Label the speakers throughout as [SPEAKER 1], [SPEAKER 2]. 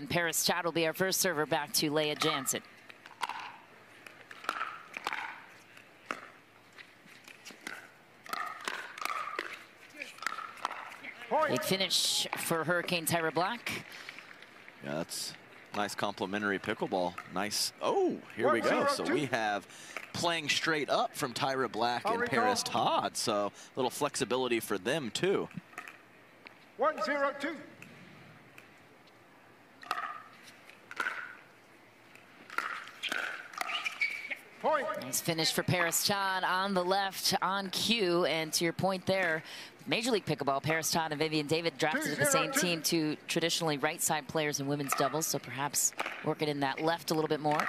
[SPEAKER 1] and Parris Todd will be our first server back to Lea Jansen. Big finish for Hurricane Tyra Black.
[SPEAKER 2] Yeah, that's nice complimentary pickleball. Nice. Oh, here we go. So we have playing straight up from Tyra Black and Parris Todd. So a little flexibility for them too.
[SPEAKER 3] One zero two.
[SPEAKER 1] Point. Nice finish for Parris Todd on the left on cue. And to your point there, Major League Pickleball, Parris Todd and Vivienne David drafted to the same team, to traditionally right side players in women's doubles. So perhaps working in that left a little bit more.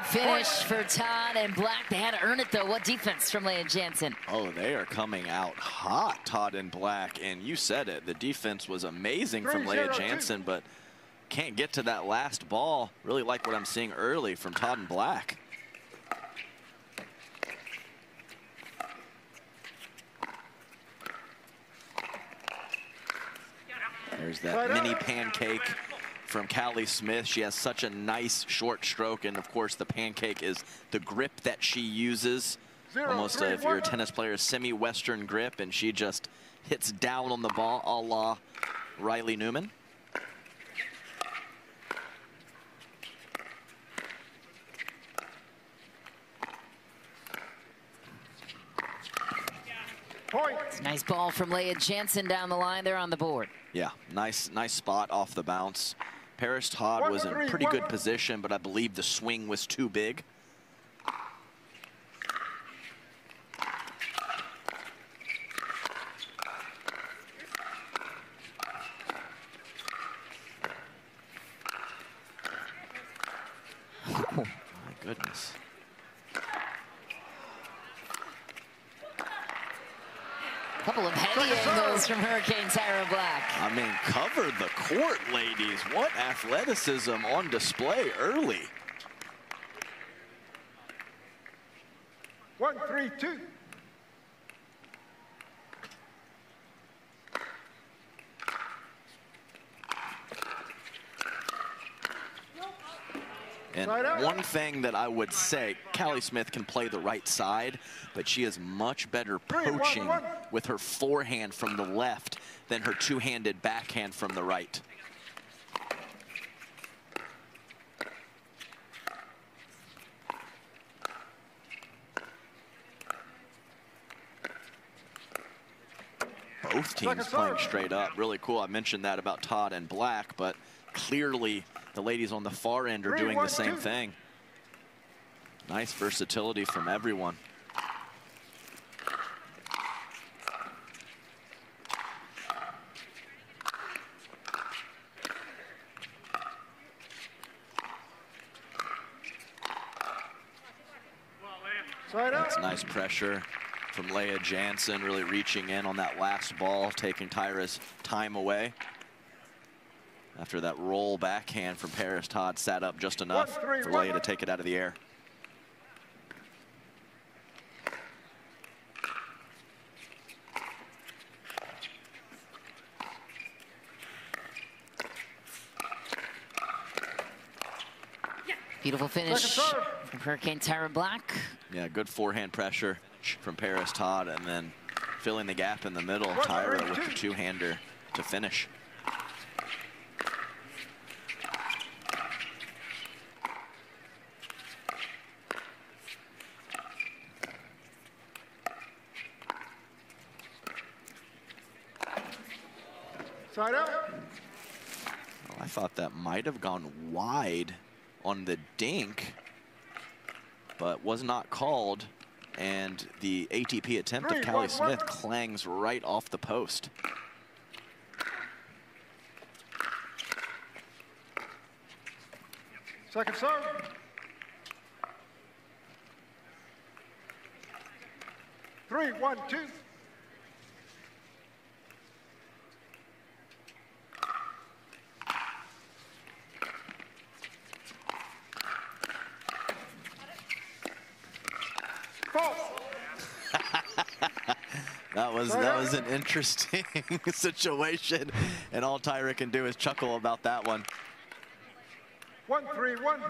[SPEAKER 1] Good finish for Todd and Black. They had to earn it, though. What defense from Lea Jansen?
[SPEAKER 2] Oh, they are coming out hot, Todd and Black. And you said it. The defense was amazing from Lea Jansen, but can't get to that last ball. Really like what I'm seeing early from Todd and Black. There's that mini pancake from Callie Smith. She has such a nice short stroke, and of course the pancake is the grip that she uses. Zero, Almost three, a, if you're a tennis player, semi-western grip, and she just hits down on the ball a la Riley Newman.
[SPEAKER 1] Point. Nice ball from Lea Jansen down the line there on the board.
[SPEAKER 2] Yeah, nice, nice spot off the bounce. Parris Todd was in a pretty good position, but I believe the swing was too big. Oh, my goodness.
[SPEAKER 1] couple of heady angles from Hurricane Tyra Black.
[SPEAKER 2] I mean, cover the court, ladies. What athleticism on display early.
[SPEAKER 3] One, three, two.
[SPEAKER 2] And one thing that I would say, Callie Smith can play the right side, but she is much better poaching with her forehand from the left than her two-handed backhand from the right. Both teams playing straight up. Really cool. I mentioned that about Todd and Black, but clearly the ladies on the far end are doing the same thing. Nice versatility from everyone. That's nice pressure from Lea Jansen, really reaching in on that last ball, taking Tyra's time away. After that roll backhand from Parris, Todd sat up just enough one, three, for Lea to take it out of the air.
[SPEAKER 1] Beautiful finish from Hurricane Tyra Black.
[SPEAKER 2] Yeah, good forehand pressure from Parris Todd, and then filling the gap in the middle, Tyra with the two-hander to finish.
[SPEAKER 3] Side out.
[SPEAKER 2] Oh, well, I thought that might have gone wide on the dink, but was not called. And the ATP attempt Three, of Callie one, Smith one. clangs right off the post.
[SPEAKER 3] Second serve. Three, one, two.
[SPEAKER 2] That was that was an interesting situation, and all Tyra can do is chuckle about that one.
[SPEAKER 4] One, three, one.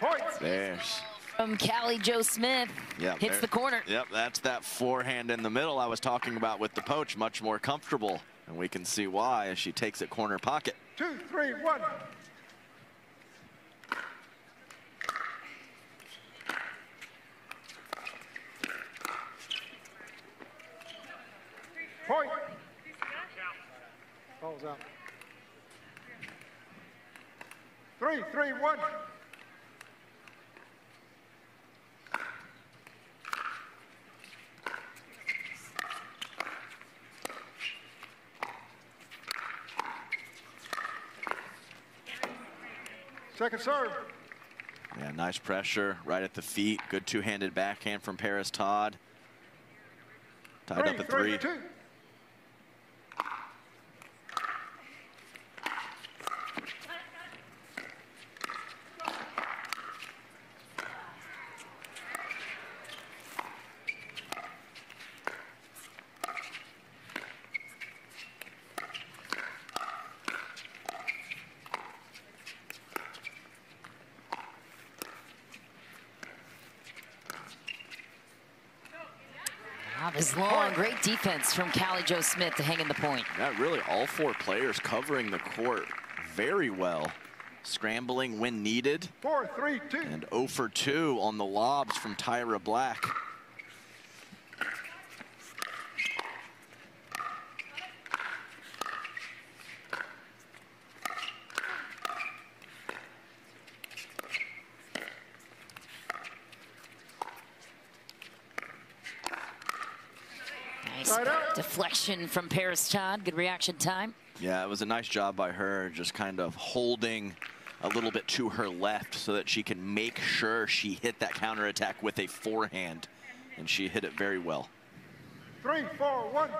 [SPEAKER 4] Points.
[SPEAKER 2] There's.
[SPEAKER 1] From Callie Jo Smith.
[SPEAKER 2] Yep,
[SPEAKER 1] hits
[SPEAKER 2] there-
[SPEAKER 1] the corner.
[SPEAKER 2] Yep, that's that forehand in the middle I was talking about with the poach, much more comfortable. And we can see why as she takes it corner pocket.
[SPEAKER 4] Two, three, one. Point. Balls out. Three, three, one. Second serve.
[SPEAKER 2] Yeah, nice pressure right at the feet. Good two-handed backhand from Parris Todd. Tied
[SPEAKER 4] Three,
[SPEAKER 2] up at
[SPEAKER 4] three,
[SPEAKER 2] three.
[SPEAKER 4] two.
[SPEAKER 1] Lob is long. Great defense from Callie Jo Smith to hang in the point.
[SPEAKER 2] Yeah, really all four players covering the court very well. Scrambling when needed.
[SPEAKER 4] Four, three, two.
[SPEAKER 2] And 0 for 2 on the lobs from Tyra Black.
[SPEAKER 1] Nice
[SPEAKER 4] Side out.
[SPEAKER 1] deflection from Parris Todd. Good reaction time.
[SPEAKER 2] Yeah, it was a nice job by her, just kind of holding a little bit to her left so that she can make sure she hit that counterattack with a forehand. And she hit it very well.
[SPEAKER 4] Three, four, one.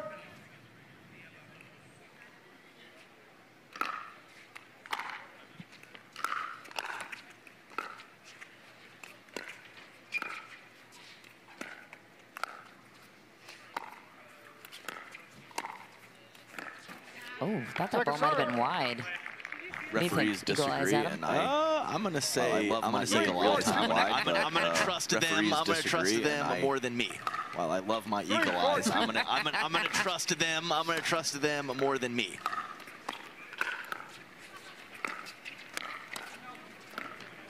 [SPEAKER 1] Oh, thought that ball might have been wide. What do you think?
[SPEAKER 2] Referees disagree, and I, uh, I'm going to say,
[SPEAKER 5] I love
[SPEAKER 2] I'm going to say
[SPEAKER 5] eagle
[SPEAKER 2] real
[SPEAKER 5] eyes.
[SPEAKER 2] time
[SPEAKER 5] I'm gonna-
[SPEAKER 2] wide,
[SPEAKER 5] I'm gonna-
[SPEAKER 2] but,
[SPEAKER 5] I'm gonna
[SPEAKER 2] uh,
[SPEAKER 5] trust them. I'm gonna trust them
[SPEAKER 2] I-
[SPEAKER 5] more than me.
[SPEAKER 2] While I love my eagle eyes. I'm gonna, I'm gonna, I'm gonna trust them. I'm gonna trust them more than me.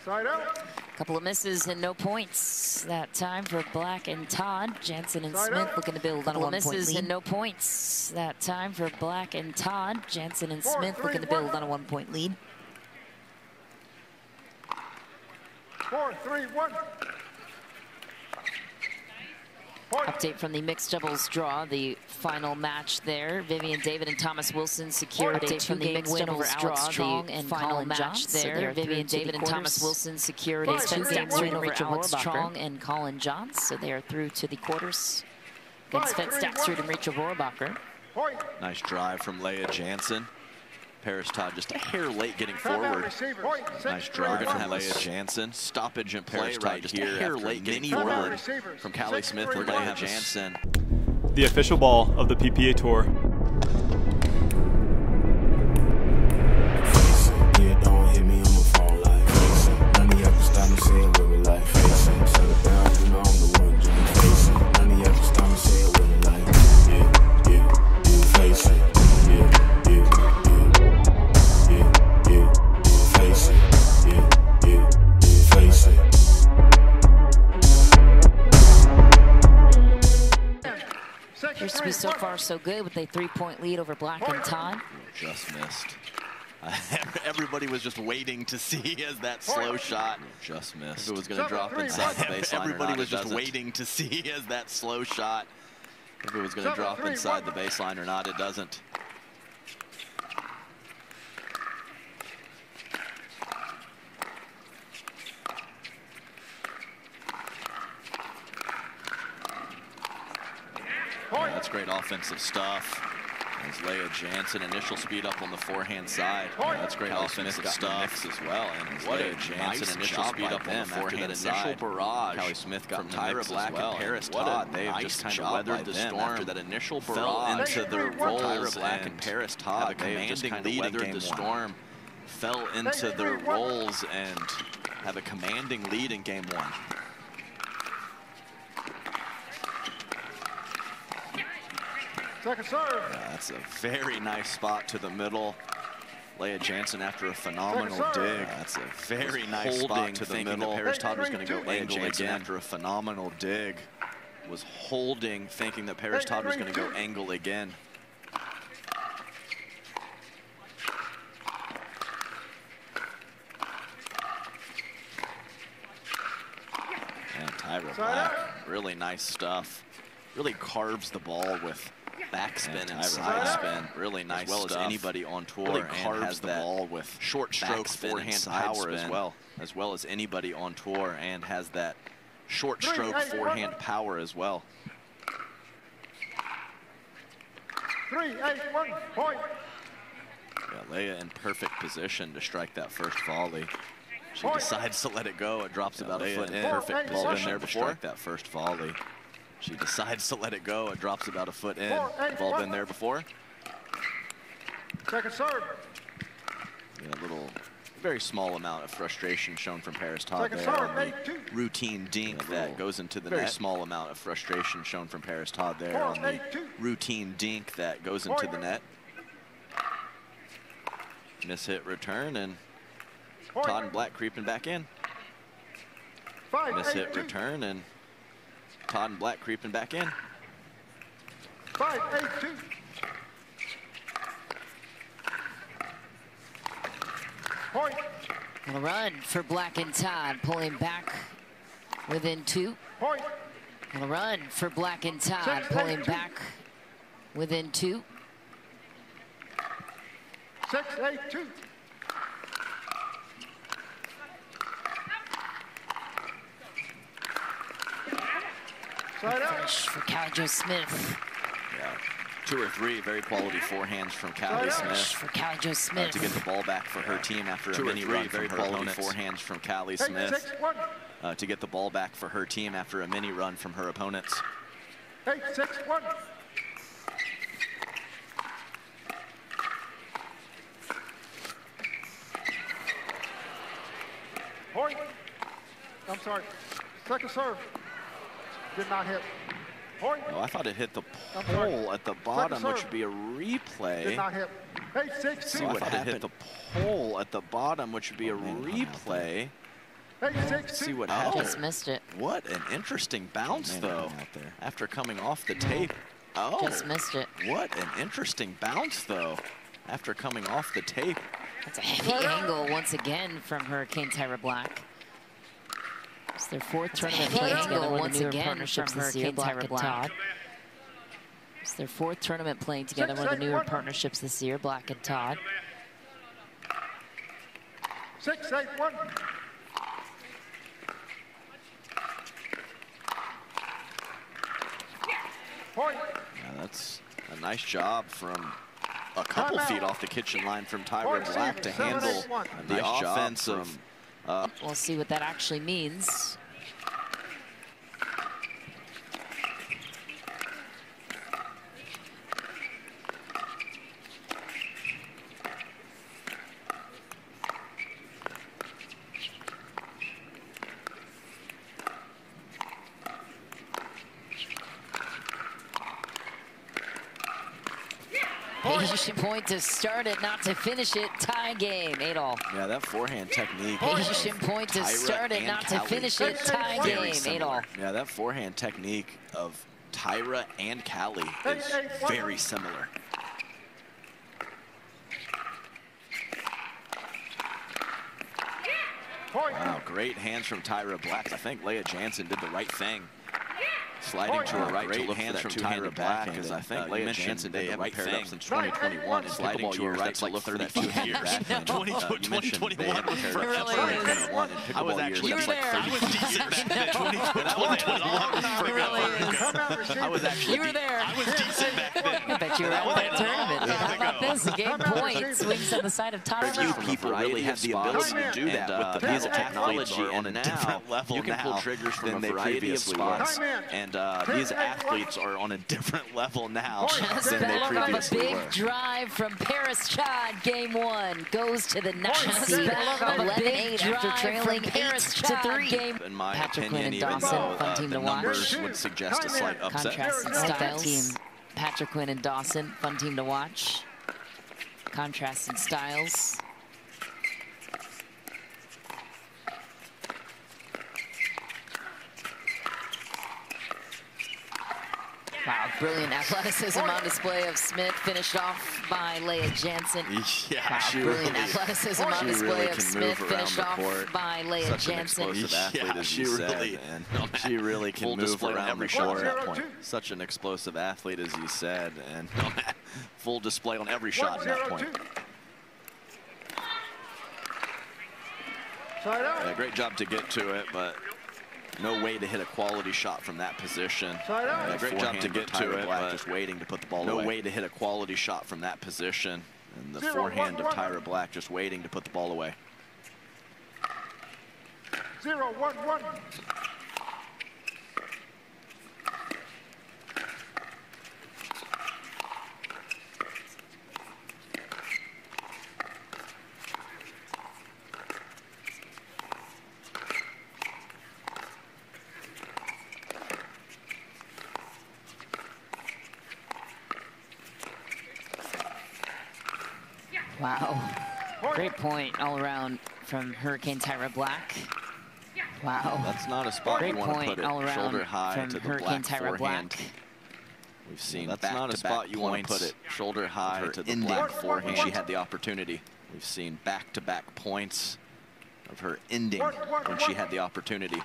[SPEAKER 4] Side out.
[SPEAKER 1] Couple of misses and no points that time for Black and Todd. Jansen and
[SPEAKER 4] Side
[SPEAKER 1] Smith
[SPEAKER 4] out.
[SPEAKER 1] looking to build on a
[SPEAKER 6] Couple of
[SPEAKER 1] one-point
[SPEAKER 6] misses
[SPEAKER 1] lead.
[SPEAKER 6] and
[SPEAKER 1] no points that time for Black and Todd. Jansen and
[SPEAKER 4] Four,
[SPEAKER 1] Smith
[SPEAKER 4] three,
[SPEAKER 1] looking to build
[SPEAKER 4] one.
[SPEAKER 1] on a one-point lead.
[SPEAKER 4] Four, three, one. Point.
[SPEAKER 1] Update from the mixed doubles draw, the final match there. Vivienne David and Thomas Wilson secured a
[SPEAKER 6] Update from the
[SPEAKER 1] two-game
[SPEAKER 6] mixed
[SPEAKER 1] win
[SPEAKER 6] doubles
[SPEAKER 1] over
[SPEAKER 6] draw,
[SPEAKER 1] Alex
[SPEAKER 6] the
[SPEAKER 1] Strong and
[SPEAKER 6] final
[SPEAKER 1] Collin
[SPEAKER 6] match
[SPEAKER 1] Johns
[SPEAKER 6] there.
[SPEAKER 1] there. Vivienne
[SPEAKER 6] through to the
[SPEAKER 1] David and Thomas. Wilson secured a
[SPEAKER 4] Five, three,
[SPEAKER 1] two-game win over
[SPEAKER 6] Rachel
[SPEAKER 1] Alex
[SPEAKER 6] Rohrabacher.
[SPEAKER 1] Strong and Collin Johns. So they are through to the quarters against
[SPEAKER 4] Five,
[SPEAKER 1] Fett
[SPEAKER 4] three,
[SPEAKER 1] and Rachel
[SPEAKER 4] Rohrabacher.
[SPEAKER 2] Nice drive from Lea Jansen. Parris Todd just a hair late getting forward.
[SPEAKER 4] receiver. Point. Six,
[SPEAKER 2] Nice
[SPEAKER 4] three,
[SPEAKER 2] drive from Lea Jansen. Stoppage and play
[SPEAKER 5] Parris Todd
[SPEAKER 2] right
[SPEAKER 5] just
[SPEAKER 2] here.
[SPEAKER 5] a hair late getting
[SPEAKER 2] mini
[SPEAKER 4] forward.
[SPEAKER 2] from Callie Smith
[SPEAKER 4] three,
[SPEAKER 2] for
[SPEAKER 4] one.
[SPEAKER 2] Lea Jansen.
[SPEAKER 7] the official ball of the PPA Tour.
[SPEAKER 1] Far so good with a three-point lead over Black and Todd.
[SPEAKER 2] Just missed. Everybody was just waiting to see as that slow shot
[SPEAKER 5] Just
[SPEAKER 2] if
[SPEAKER 5] missed.
[SPEAKER 2] it was going to drop
[SPEAKER 4] three,
[SPEAKER 2] inside the
[SPEAKER 4] one.
[SPEAKER 2] baseline. or
[SPEAKER 5] Everybody
[SPEAKER 2] not.
[SPEAKER 5] was just
[SPEAKER 2] doesn't.
[SPEAKER 5] waiting
[SPEAKER 2] to see as that slow shot if it was going to drop
[SPEAKER 4] three,
[SPEAKER 2] inside
[SPEAKER 4] one.
[SPEAKER 2] the baseline or not. It doesn't.
[SPEAKER 4] Point.
[SPEAKER 2] That's great offensive stuff.
[SPEAKER 5] As Lea Jansen, initial speed up on the forehand side.
[SPEAKER 6] Yeah,
[SPEAKER 5] that's great
[SPEAKER 2] Callie
[SPEAKER 5] offensive
[SPEAKER 2] Smith
[SPEAKER 5] stuff
[SPEAKER 2] in the
[SPEAKER 5] as well. And as
[SPEAKER 2] What a
[SPEAKER 5] Lea Jansen,
[SPEAKER 2] nice
[SPEAKER 5] initial
[SPEAKER 2] job
[SPEAKER 5] speed up on the
[SPEAKER 2] them after
[SPEAKER 5] forehand
[SPEAKER 2] that
[SPEAKER 5] side.
[SPEAKER 2] initial barrage
[SPEAKER 5] Callie Smith got
[SPEAKER 2] from
[SPEAKER 5] from
[SPEAKER 2] Tyra
[SPEAKER 5] Tyra
[SPEAKER 2] Black
[SPEAKER 5] Black
[SPEAKER 2] and
[SPEAKER 5] and
[SPEAKER 2] Parris
[SPEAKER 5] Parris Todd.
[SPEAKER 2] Todd.
[SPEAKER 5] They've
[SPEAKER 2] Nice
[SPEAKER 5] just kind of weathered
[SPEAKER 2] by
[SPEAKER 5] the
[SPEAKER 2] them
[SPEAKER 5] storm
[SPEAKER 2] after that initial
[SPEAKER 5] fell into their
[SPEAKER 6] from
[SPEAKER 5] roles.
[SPEAKER 2] Tyra Black and
[SPEAKER 5] and
[SPEAKER 2] Parris
[SPEAKER 5] have
[SPEAKER 2] Todd.
[SPEAKER 5] a
[SPEAKER 2] They've just kind of weathered
[SPEAKER 5] game
[SPEAKER 2] the
[SPEAKER 5] one.
[SPEAKER 2] storm.
[SPEAKER 5] Fell into their roles and have a commanding lead in game one.
[SPEAKER 6] Second serve.
[SPEAKER 5] Yeah, that's a very nice spot to the middle. Lea Jansen after a phenomenal
[SPEAKER 6] Second serve.
[SPEAKER 5] dig. That's a very
[SPEAKER 2] Was
[SPEAKER 5] nice spot
[SPEAKER 2] holding,
[SPEAKER 5] to the middle.
[SPEAKER 2] that
[SPEAKER 5] Parris
[SPEAKER 6] Hey,
[SPEAKER 5] Todd was going to go
[SPEAKER 6] two.
[SPEAKER 2] Angle
[SPEAKER 5] Jansen
[SPEAKER 2] again.
[SPEAKER 5] after a phenomenal dig. Was holding, thinking that Parris
[SPEAKER 6] Hey,
[SPEAKER 5] Todd was going to go angle again. And Tyra Black, really nice stuff. Really carves the ball with backspin and, side spin. Really nice
[SPEAKER 2] as well
[SPEAKER 5] stuff.
[SPEAKER 2] as anybody on tour
[SPEAKER 5] Really
[SPEAKER 2] and
[SPEAKER 5] carves
[SPEAKER 2] has
[SPEAKER 5] the
[SPEAKER 2] that
[SPEAKER 5] ball with
[SPEAKER 2] short stroke
[SPEAKER 5] backspin and
[SPEAKER 2] forehand power as well.
[SPEAKER 5] as well as anybody on tour and has that short stroke
[SPEAKER 6] eight,
[SPEAKER 5] forehand
[SPEAKER 6] one.
[SPEAKER 5] power as well.
[SPEAKER 6] Three, eight, one, point.
[SPEAKER 5] Yeah, Lea in perfect position to strike that first volley. She decides to let it go. It drops about a foot
[SPEAKER 2] in
[SPEAKER 5] in.
[SPEAKER 6] perfect
[SPEAKER 5] Ball been
[SPEAKER 6] position.
[SPEAKER 5] there to strike that first volley. She decides to let it go. and drops about a foot in.
[SPEAKER 6] Four, eight,
[SPEAKER 5] Ball
[SPEAKER 6] one.
[SPEAKER 5] been there before.
[SPEAKER 6] Second serve.
[SPEAKER 5] Yeah, a little, very small amount of frustration shown from Parris Todd
[SPEAKER 6] Second
[SPEAKER 5] there
[SPEAKER 6] serve,
[SPEAKER 5] on the
[SPEAKER 6] eight,
[SPEAKER 5] routine dink
[SPEAKER 2] Yeah,
[SPEAKER 5] that goes into the
[SPEAKER 2] very
[SPEAKER 5] net. small amount of frustration shown from Parris Todd there
[SPEAKER 6] Four,
[SPEAKER 5] on the
[SPEAKER 6] two.
[SPEAKER 5] routine dink that goes into
[SPEAKER 6] Point.
[SPEAKER 5] the net. Miss hit return and Todd and Black creeping back in.
[SPEAKER 6] Five,
[SPEAKER 5] Miss
[SPEAKER 6] eight,
[SPEAKER 5] hit
[SPEAKER 6] two.
[SPEAKER 5] return and Todd and Black creeping back in.
[SPEAKER 6] Five, eight, two. Point.
[SPEAKER 1] A run for Black and Todd, pulling back within two.
[SPEAKER 6] Point.
[SPEAKER 1] A run for Black and Todd,
[SPEAKER 6] Six,
[SPEAKER 1] pulling
[SPEAKER 6] eight, two.
[SPEAKER 1] back within two.
[SPEAKER 6] Six, eight, two. Side out.
[SPEAKER 1] Finish for Callie Jo Smith.
[SPEAKER 5] Yeah, two or three very quality forehands from Callie
[SPEAKER 6] Right out.
[SPEAKER 1] Finish
[SPEAKER 5] Smith.
[SPEAKER 1] for Callie Jo
[SPEAKER 5] uh,
[SPEAKER 1] Smith.
[SPEAKER 5] to get the ball back for her team after
[SPEAKER 2] Two
[SPEAKER 5] a mini run
[SPEAKER 2] very
[SPEAKER 5] from her
[SPEAKER 2] quality
[SPEAKER 5] forehands from Callie
[SPEAKER 6] Eight,
[SPEAKER 5] Smith
[SPEAKER 6] six,
[SPEAKER 5] uh, to get the ball back for her team after a mini run from her opponents.
[SPEAKER 6] Eight, six, one. Point. I'm sorry. Second serve. Did not hit. Point.
[SPEAKER 5] Oh, I thought it hit the pole at the bottom, which
[SPEAKER 6] serve.
[SPEAKER 5] would be a replay.
[SPEAKER 6] Did not hit. Eight, six,
[SPEAKER 5] See
[SPEAKER 6] two.
[SPEAKER 5] what
[SPEAKER 2] what
[SPEAKER 5] happened. Hit the pole at the bottom, which would be a
[SPEAKER 2] Oh, man, hung out
[SPEAKER 5] replay.
[SPEAKER 6] Eight, six, two.
[SPEAKER 5] See what
[SPEAKER 2] Oh.
[SPEAKER 5] happened.
[SPEAKER 1] Just missed it.
[SPEAKER 5] What an interesting bounce,
[SPEAKER 2] Man,
[SPEAKER 5] though.
[SPEAKER 2] out there.
[SPEAKER 5] After coming off the tape. Oh,
[SPEAKER 1] Just missed it.
[SPEAKER 5] what an interesting bounce, though. After coming off the tape.
[SPEAKER 1] That's a heavy angle once again from Hurricane Tyra Black. It's their fourth tournament
[SPEAKER 6] heavy
[SPEAKER 1] play together
[SPEAKER 6] once
[SPEAKER 1] once again from
[SPEAKER 6] partnerships
[SPEAKER 1] Hurricane
[SPEAKER 6] this year,
[SPEAKER 1] Black
[SPEAKER 6] Tyra
[SPEAKER 1] and
[SPEAKER 6] Black.
[SPEAKER 1] Todd. It's their fourth tournament playing together,
[SPEAKER 6] Six,
[SPEAKER 1] one of the newer partnerships this year, Black and Todd.
[SPEAKER 6] Six, eight, one.
[SPEAKER 5] Yeah, that's a nice job from a couple feet off the kitchen line from Tyra Black to handle
[SPEAKER 6] eight, one.
[SPEAKER 5] the
[SPEAKER 2] Nice job
[SPEAKER 5] offensive. Uh,
[SPEAKER 1] We'll see what that actually means. Asian point to start it, not to finish it. Tie game, eight all.
[SPEAKER 5] yeah, that forehand technique.
[SPEAKER 1] Asian point to
[SPEAKER 5] Tyra
[SPEAKER 1] start it,
[SPEAKER 5] and
[SPEAKER 1] not to finish it. Tie
[SPEAKER 6] Very
[SPEAKER 1] game, eight all.
[SPEAKER 5] Yeah, that forehand technique of Tyra and Callie is very similar. Wow, great hands from Tyra Black. I think Lea Jansen did the right thing. Sliding to her
[SPEAKER 6] Wow,
[SPEAKER 5] right to look
[SPEAKER 2] hands
[SPEAKER 5] for that
[SPEAKER 2] from
[SPEAKER 5] two-handed
[SPEAKER 2] Tyra Black,
[SPEAKER 5] backhand.
[SPEAKER 2] as
[SPEAKER 5] I think
[SPEAKER 2] uh, you
[SPEAKER 5] Lea
[SPEAKER 2] mentioned
[SPEAKER 5] Jansen
[SPEAKER 2] they
[SPEAKER 5] did the
[SPEAKER 2] haven't
[SPEAKER 5] right
[SPEAKER 2] paired
[SPEAKER 5] thing.
[SPEAKER 2] up since 2021.
[SPEAKER 6] eight,
[SPEAKER 2] and
[SPEAKER 5] Sliding
[SPEAKER 2] pickleball
[SPEAKER 5] to her
[SPEAKER 2] years,
[SPEAKER 5] right
[SPEAKER 2] that's
[SPEAKER 5] to
[SPEAKER 2] like
[SPEAKER 5] look for that
[SPEAKER 2] 32 years.
[SPEAKER 5] backhand.
[SPEAKER 2] 20,
[SPEAKER 5] Uh, you mentioned
[SPEAKER 2] 2021
[SPEAKER 5] they haven't paired
[SPEAKER 2] for
[SPEAKER 5] up
[SPEAKER 1] really
[SPEAKER 5] since
[SPEAKER 1] is.
[SPEAKER 5] 2021 in
[SPEAKER 2] I was actually
[SPEAKER 5] years.
[SPEAKER 1] You were
[SPEAKER 5] like
[SPEAKER 1] there.
[SPEAKER 5] 30
[SPEAKER 2] I was decent back then. 2021 was a long time
[SPEAKER 6] Come out, receive
[SPEAKER 2] I was actually
[SPEAKER 1] You were there.
[SPEAKER 2] I was decent back then.
[SPEAKER 1] I bet last year at that tournament. How about this? A game point swings on the side of Todd
[SPEAKER 5] Few people really have the ability to do that
[SPEAKER 2] uh,
[SPEAKER 5] with the
[SPEAKER 2] these
[SPEAKER 5] Pebble technology
[SPEAKER 2] on
[SPEAKER 5] and
[SPEAKER 2] a
[SPEAKER 5] now
[SPEAKER 2] different level
[SPEAKER 5] you can pull
[SPEAKER 2] now
[SPEAKER 5] triggers from
[SPEAKER 2] than
[SPEAKER 5] a
[SPEAKER 2] they
[SPEAKER 5] variety of
[SPEAKER 2] previously
[SPEAKER 5] spots. And uh, these athletes are on a different level now
[SPEAKER 1] Just
[SPEAKER 5] than they
[SPEAKER 1] back off a
[SPEAKER 5] previously
[SPEAKER 1] big
[SPEAKER 5] were.
[SPEAKER 1] drive from Parris Chad. Game one goes to the ninth
[SPEAKER 6] Just
[SPEAKER 1] seed.
[SPEAKER 6] back off a
[SPEAKER 1] 11-8
[SPEAKER 6] big
[SPEAKER 1] after
[SPEAKER 6] drive
[SPEAKER 1] trailing
[SPEAKER 6] from
[SPEAKER 1] Paris
[SPEAKER 6] eight
[SPEAKER 1] to
[SPEAKER 6] to
[SPEAKER 1] three. Game.
[SPEAKER 5] In my
[SPEAKER 1] Patrick Quinn
[SPEAKER 5] opinion,
[SPEAKER 1] and
[SPEAKER 5] even
[SPEAKER 1] Dawson,
[SPEAKER 5] though
[SPEAKER 1] fun
[SPEAKER 5] uh,
[SPEAKER 1] team
[SPEAKER 5] the
[SPEAKER 1] to watch.
[SPEAKER 5] numbers would suggest a slight upset.
[SPEAKER 1] Contrast in styles. Team Patrick Quinn and Dawson, fun team to watch. Contrast in styles. Wow, brilliant athleticism on display of Smith, finished off by Lea Jansen.
[SPEAKER 5] Yeah,
[SPEAKER 1] Wow,
[SPEAKER 5] she
[SPEAKER 1] brilliant
[SPEAKER 5] really,
[SPEAKER 1] athleticism on
[SPEAKER 5] she
[SPEAKER 1] display
[SPEAKER 5] really
[SPEAKER 1] of
[SPEAKER 5] can
[SPEAKER 1] Smith,
[SPEAKER 5] move around
[SPEAKER 1] finished
[SPEAKER 5] the
[SPEAKER 1] off
[SPEAKER 5] court.
[SPEAKER 1] by Lea
[SPEAKER 5] Such an
[SPEAKER 1] Jansen.
[SPEAKER 5] explosive athlete,
[SPEAKER 2] Yeah,
[SPEAKER 5] as
[SPEAKER 2] she
[SPEAKER 5] you said,
[SPEAKER 2] really-
[SPEAKER 5] and she really can
[SPEAKER 2] Full
[SPEAKER 5] move
[SPEAKER 2] display on
[SPEAKER 5] around
[SPEAKER 2] every
[SPEAKER 5] the
[SPEAKER 2] shot
[SPEAKER 5] court.
[SPEAKER 2] that point.
[SPEAKER 5] Such an explosive athlete, as you said, and full display on every shot at that point.
[SPEAKER 6] 102.
[SPEAKER 5] Yeah, great job to get to it, but no way to hit a quality shot from that position.
[SPEAKER 6] Side.
[SPEAKER 5] Yeah, great job to get
[SPEAKER 2] to
[SPEAKER 5] to it,
[SPEAKER 2] Black,
[SPEAKER 5] but
[SPEAKER 2] just waiting to put the ball
[SPEAKER 5] no
[SPEAKER 2] away.
[SPEAKER 5] way to hit a quality shot from that position. And the
[SPEAKER 6] Zero,
[SPEAKER 5] forehand
[SPEAKER 6] one,
[SPEAKER 5] of
[SPEAKER 6] one.
[SPEAKER 5] Tyra Black just waiting to put the ball away.
[SPEAKER 6] Zero, one, one.
[SPEAKER 1] Wow. Great point all around from Hurricane Tyra Black. Wow.
[SPEAKER 5] That's not a spot
[SPEAKER 1] Great
[SPEAKER 5] you want to put it
[SPEAKER 1] all around
[SPEAKER 5] shoulder high to the
[SPEAKER 1] Hurricane
[SPEAKER 5] black
[SPEAKER 1] Tyra
[SPEAKER 5] forehand.
[SPEAKER 1] Black.
[SPEAKER 5] We've seen
[SPEAKER 2] That's
[SPEAKER 5] back
[SPEAKER 2] not a spot you wanna put it
[SPEAKER 5] shoulder high to the
[SPEAKER 2] ending
[SPEAKER 5] black
[SPEAKER 6] forehand.
[SPEAKER 5] forehand. She had the opportunity. We've seen back-to-back points of her ending
[SPEAKER 6] One, one,
[SPEAKER 5] when she had the opportunity.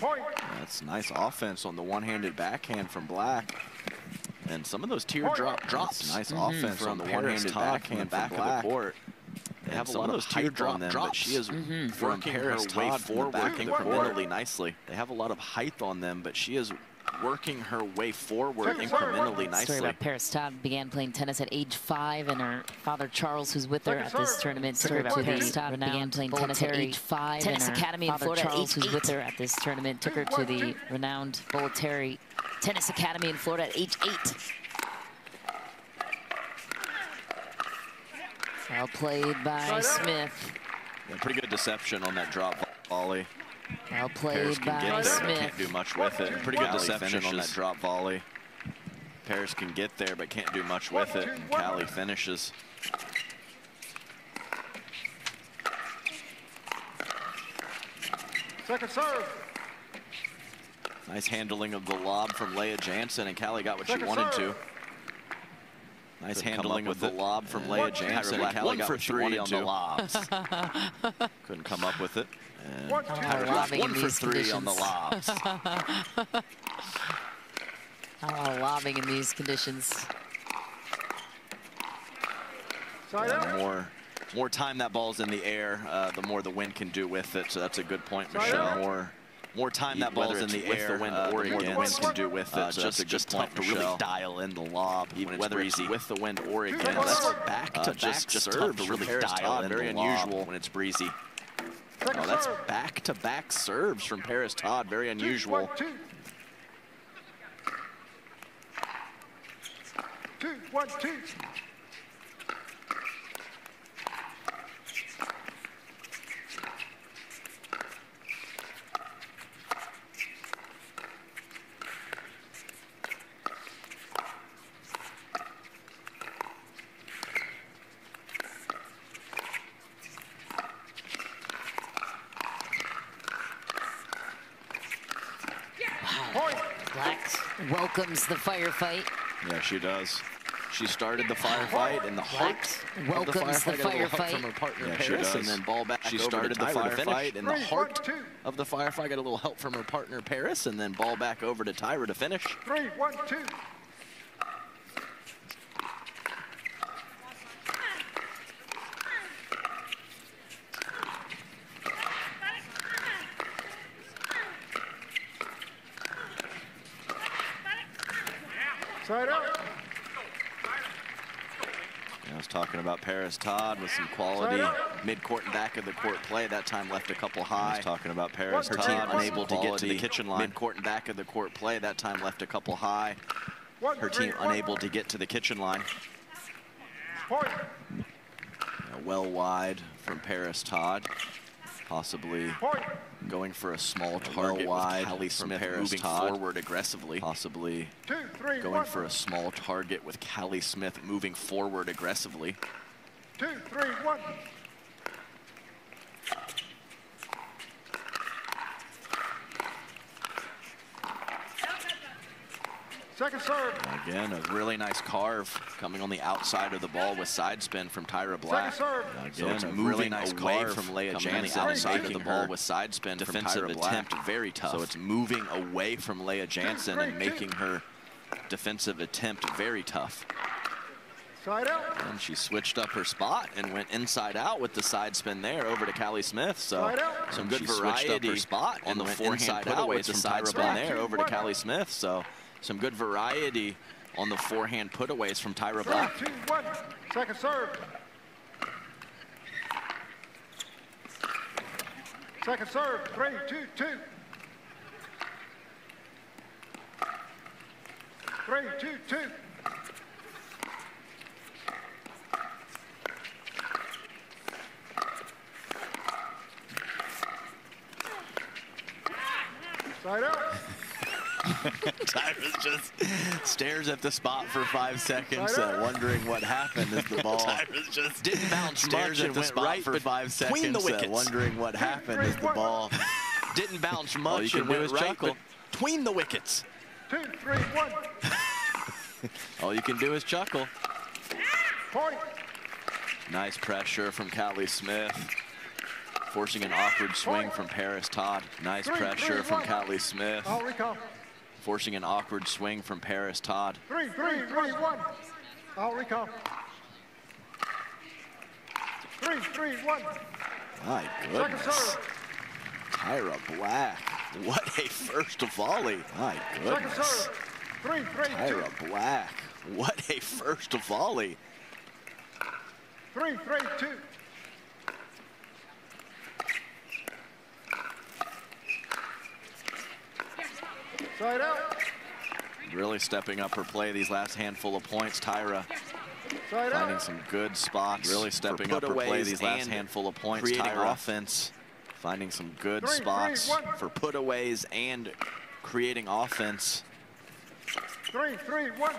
[SPEAKER 6] Point.
[SPEAKER 5] That's nice offense on the one-handed backhand from Black. And some of those teardrop drops. Nice offense
[SPEAKER 2] From
[SPEAKER 5] on the one-handed backhand
[SPEAKER 2] from
[SPEAKER 5] back
[SPEAKER 2] back
[SPEAKER 5] of
[SPEAKER 2] of
[SPEAKER 5] the court. They
[SPEAKER 2] And
[SPEAKER 5] have a lot
[SPEAKER 2] of those
[SPEAKER 5] teardrop them, but she is
[SPEAKER 1] Mhm.
[SPEAKER 5] working
[SPEAKER 2] Working
[SPEAKER 5] her
[SPEAKER 2] her
[SPEAKER 5] way
[SPEAKER 2] way
[SPEAKER 5] forward
[SPEAKER 6] back
[SPEAKER 5] incrementally nicely. They have a lot of height on them, but she is working her way forward
[SPEAKER 6] Second serve.
[SPEAKER 5] incrementally
[SPEAKER 1] Story
[SPEAKER 5] nicely.
[SPEAKER 1] about Parris Todd began playing tennis at age five, and her father Charles, who's with her at this tournament,
[SPEAKER 6] Second
[SPEAKER 1] story about
[SPEAKER 6] point.
[SPEAKER 1] Parris Todd began playing tennis at age five,
[SPEAKER 8] Tennis
[SPEAKER 1] and her
[SPEAKER 8] Academy in
[SPEAKER 1] father
[SPEAKER 8] Florida
[SPEAKER 1] Charles, who's with her at this tournament, took her to the renowned Bollettieri Tennis Academy in Florida at age eight. Well played by Smith.
[SPEAKER 5] Yeah, pretty good deception on that drop volley.
[SPEAKER 1] Well
[SPEAKER 5] Parris
[SPEAKER 1] played
[SPEAKER 5] can
[SPEAKER 1] by
[SPEAKER 5] get there, but
[SPEAKER 1] Smith.
[SPEAKER 5] can't do much with it. Pretty good
[SPEAKER 6] Callie
[SPEAKER 5] deception on that drop volley. Parris can get there, but can't do much with it. And Callie finishes.
[SPEAKER 6] Second serve.
[SPEAKER 5] Nice handling of the lob from Lea Jansen, and Callie got what she
[SPEAKER 6] Second
[SPEAKER 5] wanted to.
[SPEAKER 6] Serve.
[SPEAKER 5] Nice
[SPEAKER 2] Couldn't
[SPEAKER 5] handling
[SPEAKER 2] up
[SPEAKER 5] of
[SPEAKER 2] with
[SPEAKER 5] the
[SPEAKER 2] it.
[SPEAKER 5] lob from
[SPEAKER 2] And
[SPEAKER 5] Lea
[SPEAKER 6] one, two,
[SPEAKER 5] Jansen,
[SPEAKER 6] three.
[SPEAKER 5] and Callie
[SPEAKER 2] One
[SPEAKER 5] got
[SPEAKER 2] for three on the lobs.
[SPEAKER 5] Couldn't come up with it. And
[SPEAKER 6] One, two,
[SPEAKER 1] Oh,
[SPEAKER 6] three.
[SPEAKER 5] one for
[SPEAKER 1] these
[SPEAKER 5] three on the
[SPEAKER 1] conditions.
[SPEAKER 5] lobs.
[SPEAKER 1] A lot of lobbing in these conditions.
[SPEAKER 6] Side
[SPEAKER 5] Yeah,
[SPEAKER 6] out.
[SPEAKER 5] the more, more time that ball's in the air, uh, the more the wind can do with it. So that's a good point, Michelle.
[SPEAKER 6] out.
[SPEAKER 5] More, more time that
[SPEAKER 2] Whether
[SPEAKER 5] ball's in the
[SPEAKER 2] with
[SPEAKER 5] air,
[SPEAKER 2] the wind
[SPEAKER 5] uh,
[SPEAKER 2] or
[SPEAKER 5] the more the
[SPEAKER 2] against.
[SPEAKER 5] wind can do with it.
[SPEAKER 2] Uh,
[SPEAKER 5] so
[SPEAKER 2] just
[SPEAKER 5] a
[SPEAKER 2] just tough
[SPEAKER 5] point,
[SPEAKER 2] to really dial in the lob,
[SPEAKER 5] Even
[SPEAKER 2] when it's
[SPEAKER 5] whether
[SPEAKER 2] breezy.
[SPEAKER 5] with the wind or against.
[SPEAKER 6] Second
[SPEAKER 5] That's back
[SPEAKER 2] Uh,
[SPEAKER 5] to
[SPEAKER 2] just-
[SPEAKER 5] back
[SPEAKER 2] just tough
[SPEAKER 5] serves
[SPEAKER 2] to
[SPEAKER 5] from
[SPEAKER 2] really
[SPEAKER 5] Parris
[SPEAKER 2] dial
[SPEAKER 5] Todd.
[SPEAKER 2] in
[SPEAKER 5] Very
[SPEAKER 2] the lob
[SPEAKER 5] unusual.
[SPEAKER 2] when it's breezy.
[SPEAKER 5] Oh, that's back to back serves from Parris Todd. Very unusual.
[SPEAKER 6] one, two. Two, one, two. Point.
[SPEAKER 1] Black welcomes the firefight.
[SPEAKER 5] Yeah, she does. She started the firefight in the heart
[SPEAKER 1] Black
[SPEAKER 5] of the
[SPEAKER 1] welcomes the
[SPEAKER 5] firefight. Got a little help from her partner Yeah, she Parris, does. and then ball back. She started the
[SPEAKER 2] Tyra to finish.
[SPEAKER 5] firefight in the heart
[SPEAKER 6] one,
[SPEAKER 5] of the firefight. Got a little help from her partner Parris, and then ball back over to Tyra to finish.
[SPEAKER 6] Three, one, two. Side out.
[SPEAKER 5] I was talking about Parris Todd with some quality mid-court and back of the court play. That time left a couple high. I talking about Parris
[SPEAKER 6] Her
[SPEAKER 5] Todd unable to get to the kitchen line. Mid-court and back of the court play. That time left a couple high. Her team unable to get to the kitchen line.
[SPEAKER 6] Point.
[SPEAKER 5] You know, well wide from Parris Todd. Possibly going for a small
[SPEAKER 2] Well
[SPEAKER 5] target
[SPEAKER 2] wide
[SPEAKER 5] with Callie Smith
[SPEAKER 2] Parris
[SPEAKER 5] moving
[SPEAKER 2] Todd.
[SPEAKER 5] forward aggressively. Possibly
[SPEAKER 6] Two, three,
[SPEAKER 5] going
[SPEAKER 6] one.
[SPEAKER 5] for a small target with Callie Smith moving forward aggressively.
[SPEAKER 6] Two, three, one. Second serve.
[SPEAKER 5] Again, a really nice carve coming on the outside of the ball with side spin from Tyra Black.
[SPEAKER 6] Second serve.
[SPEAKER 5] So it's
[SPEAKER 2] a
[SPEAKER 5] moving
[SPEAKER 2] really nice
[SPEAKER 5] away
[SPEAKER 2] carve
[SPEAKER 5] from Lea
[SPEAKER 2] coming on the
[SPEAKER 6] outside of the
[SPEAKER 2] ball
[SPEAKER 5] with side spin from defensive Tyra Black. attempt very tough. So it's moving away from Lea Jansen and making her defensive attempt very tough.
[SPEAKER 6] Side out.
[SPEAKER 5] And she switched up her spot and went inside out with the side spin there over to Callie Smith. So
[SPEAKER 6] Side out.
[SPEAKER 5] some good
[SPEAKER 2] She switched up her
[SPEAKER 5] variety
[SPEAKER 2] spot
[SPEAKER 5] on the
[SPEAKER 2] went
[SPEAKER 5] forehand
[SPEAKER 2] inside
[SPEAKER 5] putaways
[SPEAKER 2] out
[SPEAKER 5] with
[SPEAKER 2] with
[SPEAKER 5] the
[SPEAKER 2] the
[SPEAKER 5] side
[SPEAKER 2] Tyra
[SPEAKER 5] spin
[SPEAKER 6] Black.
[SPEAKER 5] there over to Callie Smith. So some good variety on the forehand putaways from Tyra Black.
[SPEAKER 6] two, one. Second serve. Second serve. Three, two, two. Three, two, two. Side out.
[SPEAKER 5] Tyra's just stares at the spot for five seconds, uh, wondering what happened as the ball
[SPEAKER 2] Tyra's just
[SPEAKER 5] didn't bounce
[SPEAKER 2] stares
[SPEAKER 5] much
[SPEAKER 2] at
[SPEAKER 5] and
[SPEAKER 2] the
[SPEAKER 5] went
[SPEAKER 2] spot
[SPEAKER 5] right
[SPEAKER 2] for
[SPEAKER 5] for five seconds,
[SPEAKER 2] between the
[SPEAKER 5] uh,
[SPEAKER 2] wickets.
[SPEAKER 5] wondering what happened as the ball didn't bounce much
[SPEAKER 2] All you can
[SPEAKER 5] and
[SPEAKER 2] do
[SPEAKER 5] went
[SPEAKER 2] is
[SPEAKER 5] right
[SPEAKER 2] chuckle.
[SPEAKER 5] between the wickets.
[SPEAKER 6] Two, three, one.
[SPEAKER 5] All you can do is chuckle.
[SPEAKER 6] Point.
[SPEAKER 5] Nice pressure from Callie Smith. Forcing an awkward swing from Parris Todd. Nice
[SPEAKER 6] Three,
[SPEAKER 5] pressure
[SPEAKER 6] three,
[SPEAKER 5] from. Callie Smith. Forcing an awkward swing from Parris Todd.
[SPEAKER 6] Three, three, three, one. I'll recall. Three, three, one.
[SPEAKER 5] My goodness. Tyra Black. What a first volley. My goodness.
[SPEAKER 6] Three, three, two.
[SPEAKER 5] Tyra Black. What a first volley.
[SPEAKER 6] Three, three, two. Side out.
[SPEAKER 5] Really stepping up her play these last handful of points. Tyra
[SPEAKER 6] Side
[SPEAKER 5] finding
[SPEAKER 6] out.
[SPEAKER 5] some good spots.
[SPEAKER 2] Really
[SPEAKER 5] Really
[SPEAKER 2] stepping
[SPEAKER 5] stepping
[SPEAKER 2] up
[SPEAKER 5] up
[SPEAKER 2] her
[SPEAKER 5] her
[SPEAKER 2] play
[SPEAKER 5] play these last handful of points.
[SPEAKER 2] creating
[SPEAKER 5] Tyra
[SPEAKER 2] offense.
[SPEAKER 5] finding some good
[SPEAKER 6] Three, three,
[SPEAKER 5] spots
[SPEAKER 6] one.
[SPEAKER 5] for putaways and creating offense.
[SPEAKER 6] Three, three, one.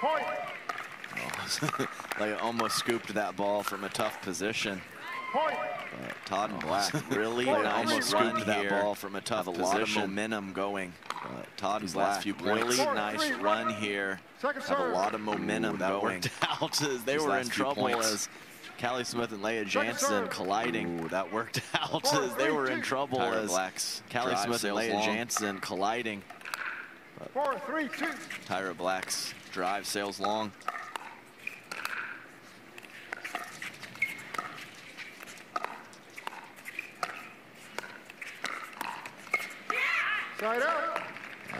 [SPEAKER 6] Point.
[SPEAKER 5] They almost scooped that ball from a tough position.
[SPEAKER 6] Point.
[SPEAKER 5] But Todd and Black really nice
[SPEAKER 6] almost
[SPEAKER 5] run that
[SPEAKER 6] here.
[SPEAKER 5] ball from a tough
[SPEAKER 2] Have a
[SPEAKER 5] position.
[SPEAKER 2] lot of
[SPEAKER 5] momentum going. But Todd and Black
[SPEAKER 2] last few
[SPEAKER 5] really.
[SPEAKER 6] Four,
[SPEAKER 5] nice
[SPEAKER 6] three,
[SPEAKER 5] run here.
[SPEAKER 6] Second
[SPEAKER 5] Have a lot of momentum
[SPEAKER 2] Ooh, that
[SPEAKER 5] going.
[SPEAKER 2] worked
[SPEAKER 5] out as they
[SPEAKER 2] These
[SPEAKER 5] were in trouble
[SPEAKER 2] points.
[SPEAKER 5] as Callie Smith and
[SPEAKER 6] Lea
[SPEAKER 5] Jansen colliding. Ooh, that worked out
[SPEAKER 6] Four,
[SPEAKER 5] as they were in trouble
[SPEAKER 2] Tyra
[SPEAKER 5] as
[SPEAKER 2] Black's
[SPEAKER 5] Callie Smith and Lea
[SPEAKER 2] long.
[SPEAKER 5] Jansen colliding.
[SPEAKER 6] Four, three, two.
[SPEAKER 5] Tyra Black's drive sails long.
[SPEAKER 6] Side out.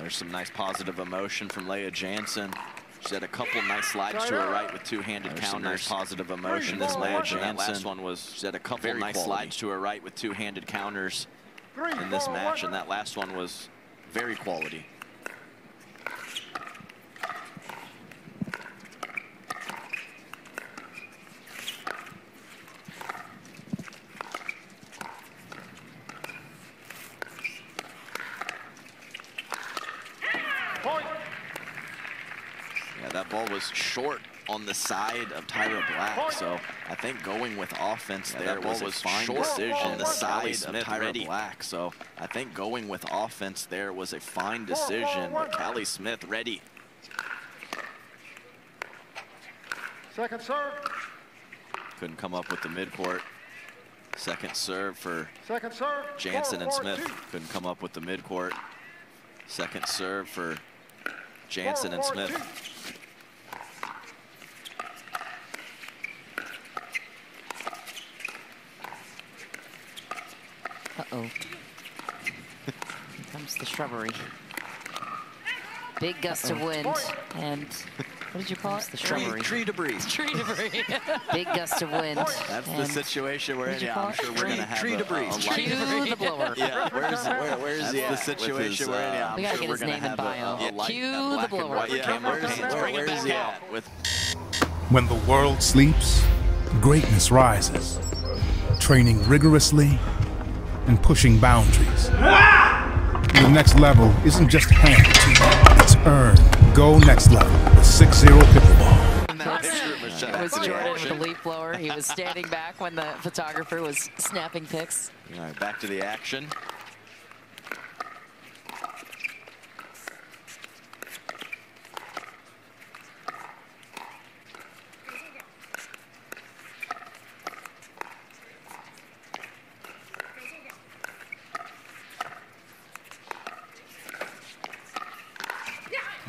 [SPEAKER 5] There's some nice positive emotion from Lea Jansen. She's had a couple nice slides to her right with two-handed
[SPEAKER 2] There's some
[SPEAKER 5] counters.
[SPEAKER 2] nice
[SPEAKER 5] positive emotion. This
[SPEAKER 6] ball
[SPEAKER 5] Lea
[SPEAKER 6] one.
[SPEAKER 5] Jansen.
[SPEAKER 6] That
[SPEAKER 5] last one was she's had a couple nice
[SPEAKER 2] quality.
[SPEAKER 5] slides to her right with two-handed counters
[SPEAKER 6] Three,
[SPEAKER 5] in this
[SPEAKER 6] four,
[SPEAKER 5] match,
[SPEAKER 6] one.
[SPEAKER 5] and that last one was very quality. Was short on the side of Tyra Black, so I think going with offense
[SPEAKER 2] Yeah,
[SPEAKER 5] there
[SPEAKER 2] that ball
[SPEAKER 5] was a fine
[SPEAKER 6] short
[SPEAKER 5] decision
[SPEAKER 6] on
[SPEAKER 5] on the
[SPEAKER 6] the
[SPEAKER 5] side
[SPEAKER 6] Callie
[SPEAKER 5] of Tyra
[SPEAKER 2] ready.
[SPEAKER 5] Black. So I think going with offense there was a fine
[SPEAKER 6] Four, four,
[SPEAKER 5] decision. But
[SPEAKER 6] one.
[SPEAKER 5] Callie Smith ready.
[SPEAKER 6] Second serve.
[SPEAKER 5] Couldn't come up with the midcourt. Second serve for
[SPEAKER 6] Second serve.
[SPEAKER 5] Jansen
[SPEAKER 6] Four,
[SPEAKER 5] and
[SPEAKER 6] four,
[SPEAKER 5] Smith.
[SPEAKER 6] two.
[SPEAKER 5] Couldn't come up with the midcourt. Second serve for Jansen and
[SPEAKER 6] Four,
[SPEAKER 5] Smith.
[SPEAKER 1] Uh-oh. comes the shrubbery. Big gust of wind. And what did you call it? The shrubbery.
[SPEAKER 5] tree debris.
[SPEAKER 1] Tree debris. Big gust of wind.
[SPEAKER 5] That's the situation we're in. Yeah, I'm sure we're
[SPEAKER 1] Tree-
[SPEAKER 5] going to have
[SPEAKER 1] tree
[SPEAKER 5] a,
[SPEAKER 1] debris.
[SPEAKER 5] a, a
[SPEAKER 1] Tree
[SPEAKER 5] light-
[SPEAKER 1] the blower.
[SPEAKER 5] Yeah, where's where, where's
[SPEAKER 2] That's
[SPEAKER 5] the
[SPEAKER 2] the
[SPEAKER 5] situation
[SPEAKER 2] his,
[SPEAKER 5] we're in? Yeah,
[SPEAKER 2] uh,
[SPEAKER 1] We gotta
[SPEAKER 5] sure
[SPEAKER 1] get his name in
[SPEAKER 5] have a-
[SPEAKER 1] bio.
[SPEAKER 5] a light-
[SPEAKER 1] Cue the blower.
[SPEAKER 5] white
[SPEAKER 1] Yeah, where's-
[SPEAKER 5] Where-
[SPEAKER 1] bring
[SPEAKER 5] where's he at? With
[SPEAKER 8] When the world sleeps, greatness rises, training rigorously and pushing boundaries. The next level isn't just handed to you, it's earned. Go next level with 6-0 pickleball.
[SPEAKER 5] in that picture, Michelle.
[SPEAKER 1] It was
[SPEAKER 5] That's
[SPEAKER 1] Jordan with the leaf blower. He was standing back when the photographer was snapping pics.
[SPEAKER 5] All right, back to the action.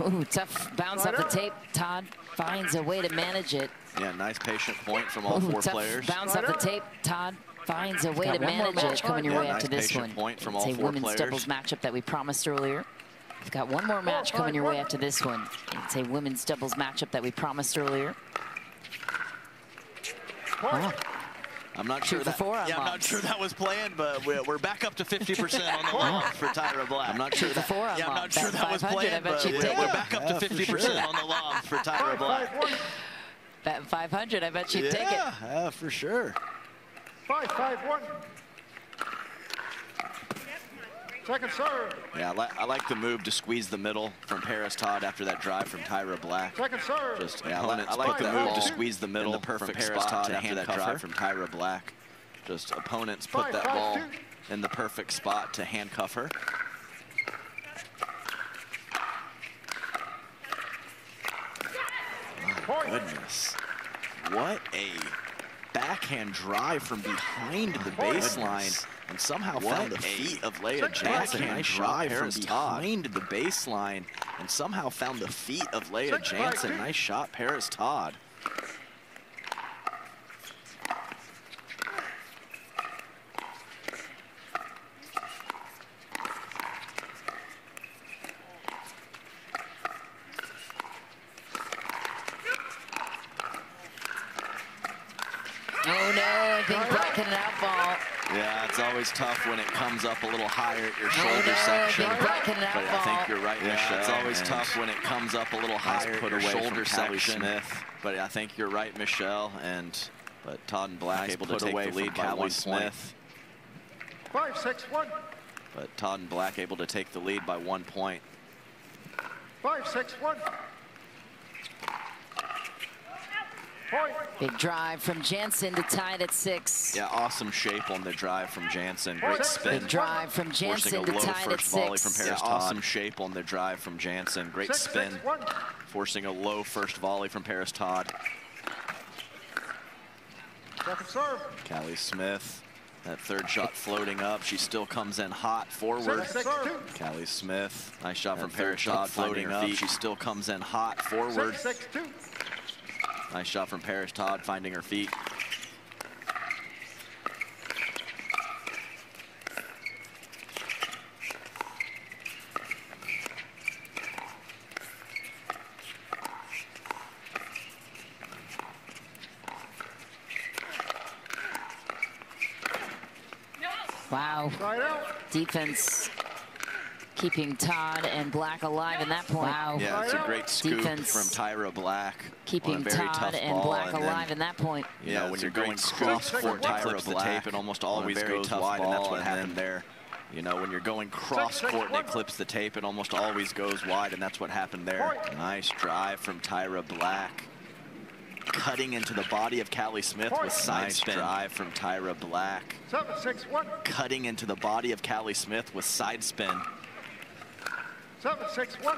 [SPEAKER 1] Ooh, tough bounce off the tape. Todd finds a way to manage it.
[SPEAKER 5] Yeah, nice patient point from all
[SPEAKER 1] Ooh,
[SPEAKER 5] four
[SPEAKER 1] tough
[SPEAKER 5] players.
[SPEAKER 1] bounce off the tape. Todd finds a way to Got one more manage it coming your
[SPEAKER 5] Yeah,
[SPEAKER 1] way
[SPEAKER 5] nice
[SPEAKER 1] after this
[SPEAKER 5] patient
[SPEAKER 1] one.
[SPEAKER 5] point from
[SPEAKER 1] it's
[SPEAKER 5] all
[SPEAKER 1] a
[SPEAKER 5] four
[SPEAKER 1] women's
[SPEAKER 5] players.
[SPEAKER 1] doubles matchup that we promised earlier. We've got one more match coming your way after this one. It's a women's doubles matchup that we promised earlier. Wow.
[SPEAKER 5] I'm not
[SPEAKER 1] Two
[SPEAKER 5] sure
[SPEAKER 1] for
[SPEAKER 5] that.
[SPEAKER 1] four
[SPEAKER 5] yeah, I'm not sure that was planned, but we're, we're back up to 50% on the lob for Tyra Black. I'm not sure
[SPEAKER 1] for
[SPEAKER 5] that.
[SPEAKER 1] four
[SPEAKER 5] yeah, I'm not sure that was planned, but we're,
[SPEAKER 1] take
[SPEAKER 5] we're back up to 50% on the lob for Tyra Black.
[SPEAKER 1] Betting 500, I bet you'd take it.
[SPEAKER 5] Yeah, yeah, for sure.
[SPEAKER 6] Five, five, one. Second serve.
[SPEAKER 5] Yeah, I, li I like the move to squeeze the middle from Parris Todd after that drive from Tyra Black.
[SPEAKER 6] Second serve.
[SPEAKER 5] Just yeah, I like, I like the move to squeeze the middle
[SPEAKER 6] in the
[SPEAKER 5] from
[SPEAKER 6] perfect
[SPEAKER 5] Parris
[SPEAKER 6] spot
[SPEAKER 5] Todd
[SPEAKER 6] to
[SPEAKER 5] after that
[SPEAKER 6] handcuff her.
[SPEAKER 5] drive from Tyra Black. Just opponents put
[SPEAKER 6] Five,
[SPEAKER 5] that
[SPEAKER 6] five,
[SPEAKER 5] ball
[SPEAKER 6] two.
[SPEAKER 5] in the perfect spot to handcuff her. My goodness. What a backhand drive from behind the baseline and somehow
[SPEAKER 2] What
[SPEAKER 5] found the feet of Lea
[SPEAKER 2] Six
[SPEAKER 5] Jansen.
[SPEAKER 2] backhand
[SPEAKER 5] Nice
[SPEAKER 2] drive
[SPEAKER 5] drive from
[SPEAKER 2] from Todd.
[SPEAKER 5] behind the baseline and somehow found the feet of Lea
[SPEAKER 6] Six
[SPEAKER 5] Jansen. Nice shot, Parris Todd.
[SPEAKER 1] Oh no, I think Bracken an out ball.
[SPEAKER 5] Yeah, it's always tough when it comes up a little higher at your shoulder
[SPEAKER 1] no,
[SPEAKER 5] section.
[SPEAKER 1] big
[SPEAKER 5] But I think you're right,
[SPEAKER 2] Yeah,
[SPEAKER 5] Michelle.
[SPEAKER 2] it's always tough
[SPEAKER 5] when it comes up a little higher at your shoulder section.
[SPEAKER 2] Smith.
[SPEAKER 5] But I think you're right, Michelle. And but Todd and Black
[SPEAKER 2] Nice
[SPEAKER 5] able to take
[SPEAKER 2] away
[SPEAKER 5] the lead
[SPEAKER 2] from
[SPEAKER 5] by
[SPEAKER 2] Callie
[SPEAKER 5] one point.
[SPEAKER 2] Smith.
[SPEAKER 6] Five, six, one.
[SPEAKER 5] But Todd and Black able to take the lead by one point.
[SPEAKER 6] Five, six, one. Point.
[SPEAKER 1] Big drive from Jansen to tie it at six.
[SPEAKER 5] Yeah, awesome shape on the drive from Jansen. Great spin.
[SPEAKER 1] Big drive from Jansen to tie it at
[SPEAKER 5] first volley
[SPEAKER 1] six.
[SPEAKER 5] from Parris yeah, awesome shape on the drive from Jansen. Great
[SPEAKER 6] Six,
[SPEAKER 5] spin.
[SPEAKER 6] six.
[SPEAKER 5] Forcing a low first volley from Parris Todd.
[SPEAKER 6] Second serve.
[SPEAKER 5] Callie Smith, that third shot floating up. She still comes in hot forward.
[SPEAKER 6] Six, six, two.
[SPEAKER 5] Callie Smith, nice shot
[SPEAKER 2] That
[SPEAKER 5] from
[SPEAKER 2] Parris
[SPEAKER 5] Todd floating up. She still comes in hot forward.
[SPEAKER 6] Six, six, two.
[SPEAKER 5] Nice shot from Parris Todd finding her feet.
[SPEAKER 1] Wow.
[SPEAKER 6] Right out.
[SPEAKER 1] Defense keeping Todd and Black alive in that point. Wow.
[SPEAKER 5] Yeah, it's a great scoop
[SPEAKER 1] Defense
[SPEAKER 5] from Tyra Black.
[SPEAKER 1] keeping
[SPEAKER 5] very
[SPEAKER 1] Todd
[SPEAKER 5] tough
[SPEAKER 1] and Black
[SPEAKER 5] and then-
[SPEAKER 1] alive in that point.
[SPEAKER 5] You
[SPEAKER 2] Yeah,
[SPEAKER 5] know, when you're going cross
[SPEAKER 6] from
[SPEAKER 5] court,
[SPEAKER 6] Black.
[SPEAKER 5] clips the tape, it almost always
[SPEAKER 2] very
[SPEAKER 5] goes
[SPEAKER 2] tough
[SPEAKER 5] wide, and that's what
[SPEAKER 2] and
[SPEAKER 5] happened there. You know, when you're going cross court and it clips the tape, it almost always goes wide, and that's what happened there. Nice drive from Tyra Black. Cutting into the body of Callie Smith with side
[SPEAKER 2] Nice
[SPEAKER 5] spin. drive from Tyra Black.
[SPEAKER 6] Seven, six, one.
[SPEAKER 5] Cutting into the body of Callie Smith with side spin.
[SPEAKER 6] Seven, six, one.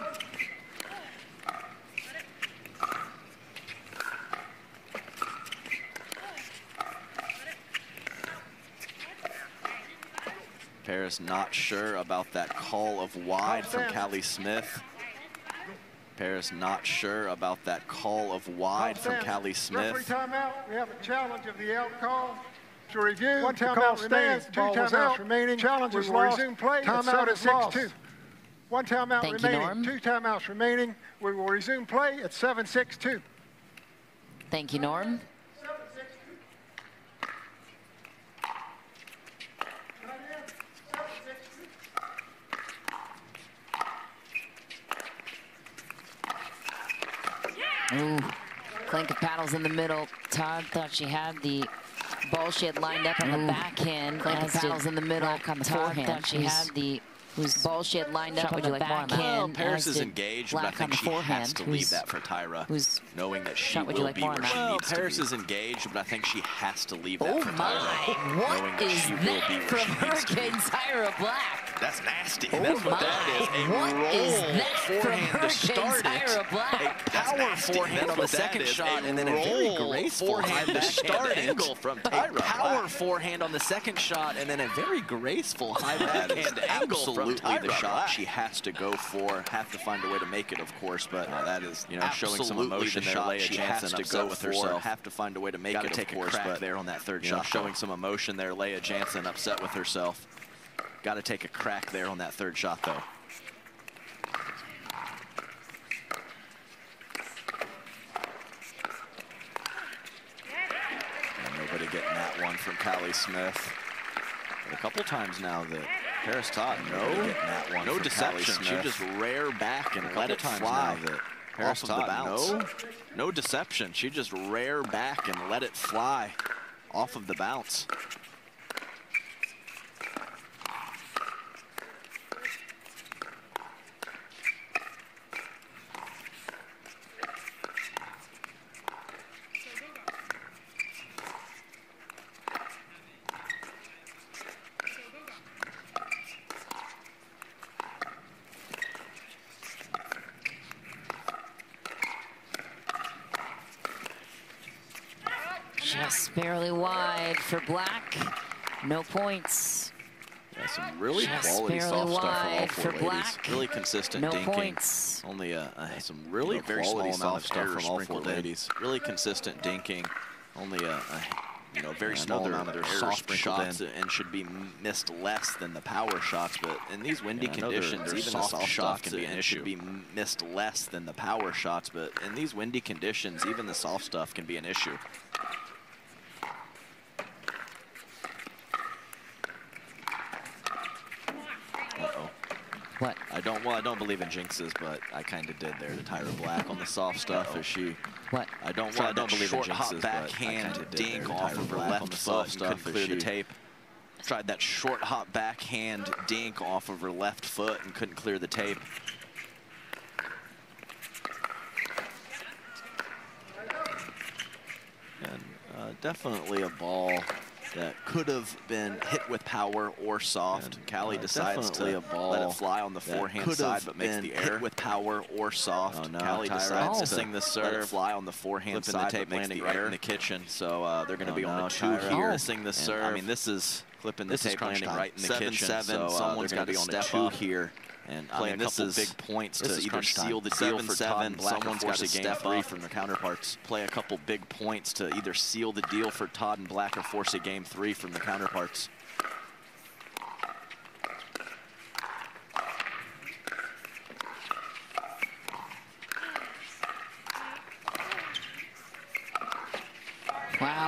[SPEAKER 5] Parris not sure about that call of wide from
[SPEAKER 6] Outstanding.
[SPEAKER 5] Callie Smith. Parris not sure about that call of wide from
[SPEAKER 6] Outstanding.
[SPEAKER 5] Callie Smith.
[SPEAKER 6] Referee timeout. We have a challenge of the out call. To review,
[SPEAKER 9] One
[SPEAKER 6] the
[SPEAKER 9] timeout
[SPEAKER 6] call
[SPEAKER 9] remaining.
[SPEAKER 6] stands. Two
[SPEAKER 9] Ball was
[SPEAKER 6] timeouts remaining.
[SPEAKER 9] Challenge
[SPEAKER 6] we
[SPEAKER 9] is
[SPEAKER 6] will
[SPEAKER 9] lost.
[SPEAKER 6] resume play. at
[SPEAKER 9] Timeout is
[SPEAKER 6] six,
[SPEAKER 9] lost.
[SPEAKER 6] two. One timeout
[SPEAKER 1] Thank you,
[SPEAKER 6] remaining.
[SPEAKER 1] Norm.
[SPEAKER 6] Two timeouts remaining. We will resume play at 7-6-2.
[SPEAKER 1] Thank you, Norm. Ooh, clink of paddles in the middle. Todd thought she had the ball she had lined up on the backhand. Clink of paddles in the middle. on the Todd forehand. thought she had the whose ball she had lined up on the
[SPEAKER 5] Well,
[SPEAKER 1] backhand. Parris
[SPEAKER 5] is engaged, but I
[SPEAKER 1] Black on
[SPEAKER 5] think
[SPEAKER 1] the
[SPEAKER 5] she has
[SPEAKER 1] forehand,
[SPEAKER 5] to leave that for Tyra, knowing that she
[SPEAKER 1] would you
[SPEAKER 5] will
[SPEAKER 1] like
[SPEAKER 5] be
[SPEAKER 1] more
[SPEAKER 5] where
[SPEAKER 1] on
[SPEAKER 5] she
[SPEAKER 1] that?
[SPEAKER 5] needs
[SPEAKER 2] Parris
[SPEAKER 5] to be.
[SPEAKER 2] is engaged, but I think she has to leave that
[SPEAKER 1] Oh
[SPEAKER 2] for
[SPEAKER 1] my!
[SPEAKER 2] Tyra, knowing
[SPEAKER 1] What
[SPEAKER 2] that
[SPEAKER 1] is
[SPEAKER 2] she will
[SPEAKER 1] that
[SPEAKER 2] be where
[SPEAKER 1] from
[SPEAKER 2] she needs to be.
[SPEAKER 1] Hurricane Tyra Black?
[SPEAKER 2] That's nasty.
[SPEAKER 1] Oh
[SPEAKER 2] That's what
[SPEAKER 1] my!
[SPEAKER 2] that is. A
[SPEAKER 1] What
[SPEAKER 2] roll
[SPEAKER 1] is that from
[SPEAKER 2] forehand to start it.
[SPEAKER 1] Tyra Black?
[SPEAKER 2] A
[SPEAKER 5] Power
[SPEAKER 2] power forehand on the second shot, and then a very graceful
[SPEAKER 5] forehand
[SPEAKER 2] high
[SPEAKER 5] to
[SPEAKER 2] backhand
[SPEAKER 5] start it.
[SPEAKER 2] angle from Tyra.
[SPEAKER 5] A power
[SPEAKER 2] Black. forehand on the second shot, and then a very graceful high backhand angle from
[SPEAKER 5] absolutely the shot she has to go for. Have to find a way to make it, of course, but
[SPEAKER 2] Uh, that is
[SPEAKER 5] you know showing some emotion
[SPEAKER 2] the
[SPEAKER 5] there.
[SPEAKER 2] shot
[SPEAKER 5] Lea
[SPEAKER 2] she
[SPEAKER 5] Jansen
[SPEAKER 2] has to
[SPEAKER 5] upset
[SPEAKER 2] go
[SPEAKER 5] with herself. Have to find a way to make
[SPEAKER 2] Gotta
[SPEAKER 5] it,
[SPEAKER 2] take
[SPEAKER 5] of
[SPEAKER 2] a
[SPEAKER 5] course,
[SPEAKER 2] crack
[SPEAKER 5] but
[SPEAKER 2] there on that third
[SPEAKER 5] you know,
[SPEAKER 2] shot,
[SPEAKER 5] showing
[SPEAKER 2] though.
[SPEAKER 5] some emotion there. Lea Jansen upset with herself. Got to take a crack there on that third shot, though. Nobody getting that one from Callie Smith. But a couple times now that Parris Todd, no,
[SPEAKER 2] no deception. She just
[SPEAKER 5] rear back and let it fly. Parris
[SPEAKER 2] off of the
[SPEAKER 5] Todd,
[SPEAKER 2] bounce.
[SPEAKER 5] no, no deception. She just rear back and let it fly off of the bounce.
[SPEAKER 1] Just barely wide for Black. No points.
[SPEAKER 5] Yeah, some really
[SPEAKER 1] Just
[SPEAKER 5] quality soft stuff from all four
[SPEAKER 1] for
[SPEAKER 5] ladies.
[SPEAKER 1] Black.
[SPEAKER 5] Really consistent
[SPEAKER 1] No
[SPEAKER 5] dinking.
[SPEAKER 1] points.
[SPEAKER 5] Only a, a some really
[SPEAKER 2] know, very
[SPEAKER 5] quality
[SPEAKER 2] small amount
[SPEAKER 5] soft
[SPEAKER 2] of error
[SPEAKER 5] stuff from all four
[SPEAKER 2] sprinkled in.
[SPEAKER 5] ladies. Really consistent dinking. Only a, a you know very
[SPEAKER 2] Yeah,
[SPEAKER 5] small amount of
[SPEAKER 2] error
[SPEAKER 5] soft shots
[SPEAKER 2] in.
[SPEAKER 5] and should be missed less than the power shots. But in these windy
[SPEAKER 2] Yeah, another
[SPEAKER 5] conditions, even the
[SPEAKER 2] soft
[SPEAKER 5] soft
[SPEAKER 2] shot
[SPEAKER 5] shots
[SPEAKER 2] can be an
[SPEAKER 5] it
[SPEAKER 2] issue.
[SPEAKER 5] should be missed less than the power shots. But in these windy conditions, even the soft stuff can be an issue. Uh-oh.
[SPEAKER 1] What?
[SPEAKER 5] I don't. Well, I don't believe in jinxes, but I kind of did there to Tyra Black on the soft stuff. As she,
[SPEAKER 1] What?
[SPEAKER 5] I don't. Well, I don't believe
[SPEAKER 2] short
[SPEAKER 5] in
[SPEAKER 2] hop
[SPEAKER 5] jinxes, but I
[SPEAKER 2] backhand
[SPEAKER 5] kinda did there
[SPEAKER 2] dink
[SPEAKER 5] to
[SPEAKER 2] off
[SPEAKER 5] Tyra
[SPEAKER 2] of her
[SPEAKER 5] Black
[SPEAKER 2] left
[SPEAKER 5] on the
[SPEAKER 2] foot
[SPEAKER 5] soft
[SPEAKER 2] and
[SPEAKER 5] stuff.
[SPEAKER 2] couldn't clear the tape.
[SPEAKER 5] Tried that short hop backhand dink off of her left foot and couldn't clear the tape. And uh, definitely a ball that could have been hit with power or soft.
[SPEAKER 2] And,
[SPEAKER 5] Callie
[SPEAKER 2] uh,
[SPEAKER 5] decides to
[SPEAKER 2] a ball
[SPEAKER 5] let it fly on the forehand side, but makes the
[SPEAKER 2] hit
[SPEAKER 5] with power or soft.
[SPEAKER 2] Oh, no,
[SPEAKER 5] Callie
[SPEAKER 2] Tyra
[SPEAKER 5] decides to
[SPEAKER 1] to
[SPEAKER 5] sing the
[SPEAKER 2] let
[SPEAKER 5] serve,
[SPEAKER 2] it
[SPEAKER 5] fly on the forehand
[SPEAKER 2] Flipping the
[SPEAKER 5] side,
[SPEAKER 2] tape
[SPEAKER 5] but makes the
[SPEAKER 2] right
[SPEAKER 5] error
[SPEAKER 2] in
[SPEAKER 5] the kitchen. So uh, they're going to
[SPEAKER 2] Oh,
[SPEAKER 5] be on
[SPEAKER 2] no,
[SPEAKER 5] the two
[SPEAKER 2] Tyra.
[SPEAKER 5] here,
[SPEAKER 1] Oh.
[SPEAKER 5] sing the
[SPEAKER 2] And,
[SPEAKER 5] serve.
[SPEAKER 2] I mean,
[SPEAKER 5] this is
[SPEAKER 2] Flipping the
[SPEAKER 5] this is
[SPEAKER 2] tape landing
[SPEAKER 5] time.
[SPEAKER 2] right in the
[SPEAKER 5] seven,
[SPEAKER 2] kitchen.
[SPEAKER 5] Seven,
[SPEAKER 2] so, uh,
[SPEAKER 5] someone's got
[SPEAKER 2] gonna be on a
[SPEAKER 5] step
[SPEAKER 2] two
[SPEAKER 5] up
[SPEAKER 2] here.
[SPEAKER 5] And
[SPEAKER 2] I
[SPEAKER 5] play
[SPEAKER 2] mean,
[SPEAKER 5] a
[SPEAKER 2] this
[SPEAKER 5] couple
[SPEAKER 2] is-
[SPEAKER 5] big points to either seal the deal
[SPEAKER 2] Seven,
[SPEAKER 5] for
[SPEAKER 2] seven,
[SPEAKER 5] Todd and Black.
[SPEAKER 2] someone's
[SPEAKER 5] or force
[SPEAKER 2] gotta
[SPEAKER 5] a game
[SPEAKER 2] step
[SPEAKER 5] three
[SPEAKER 2] up.
[SPEAKER 5] from their counterparts. Play a couple big points to either seal the deal for Todd and Black or force a game three from the counterparts.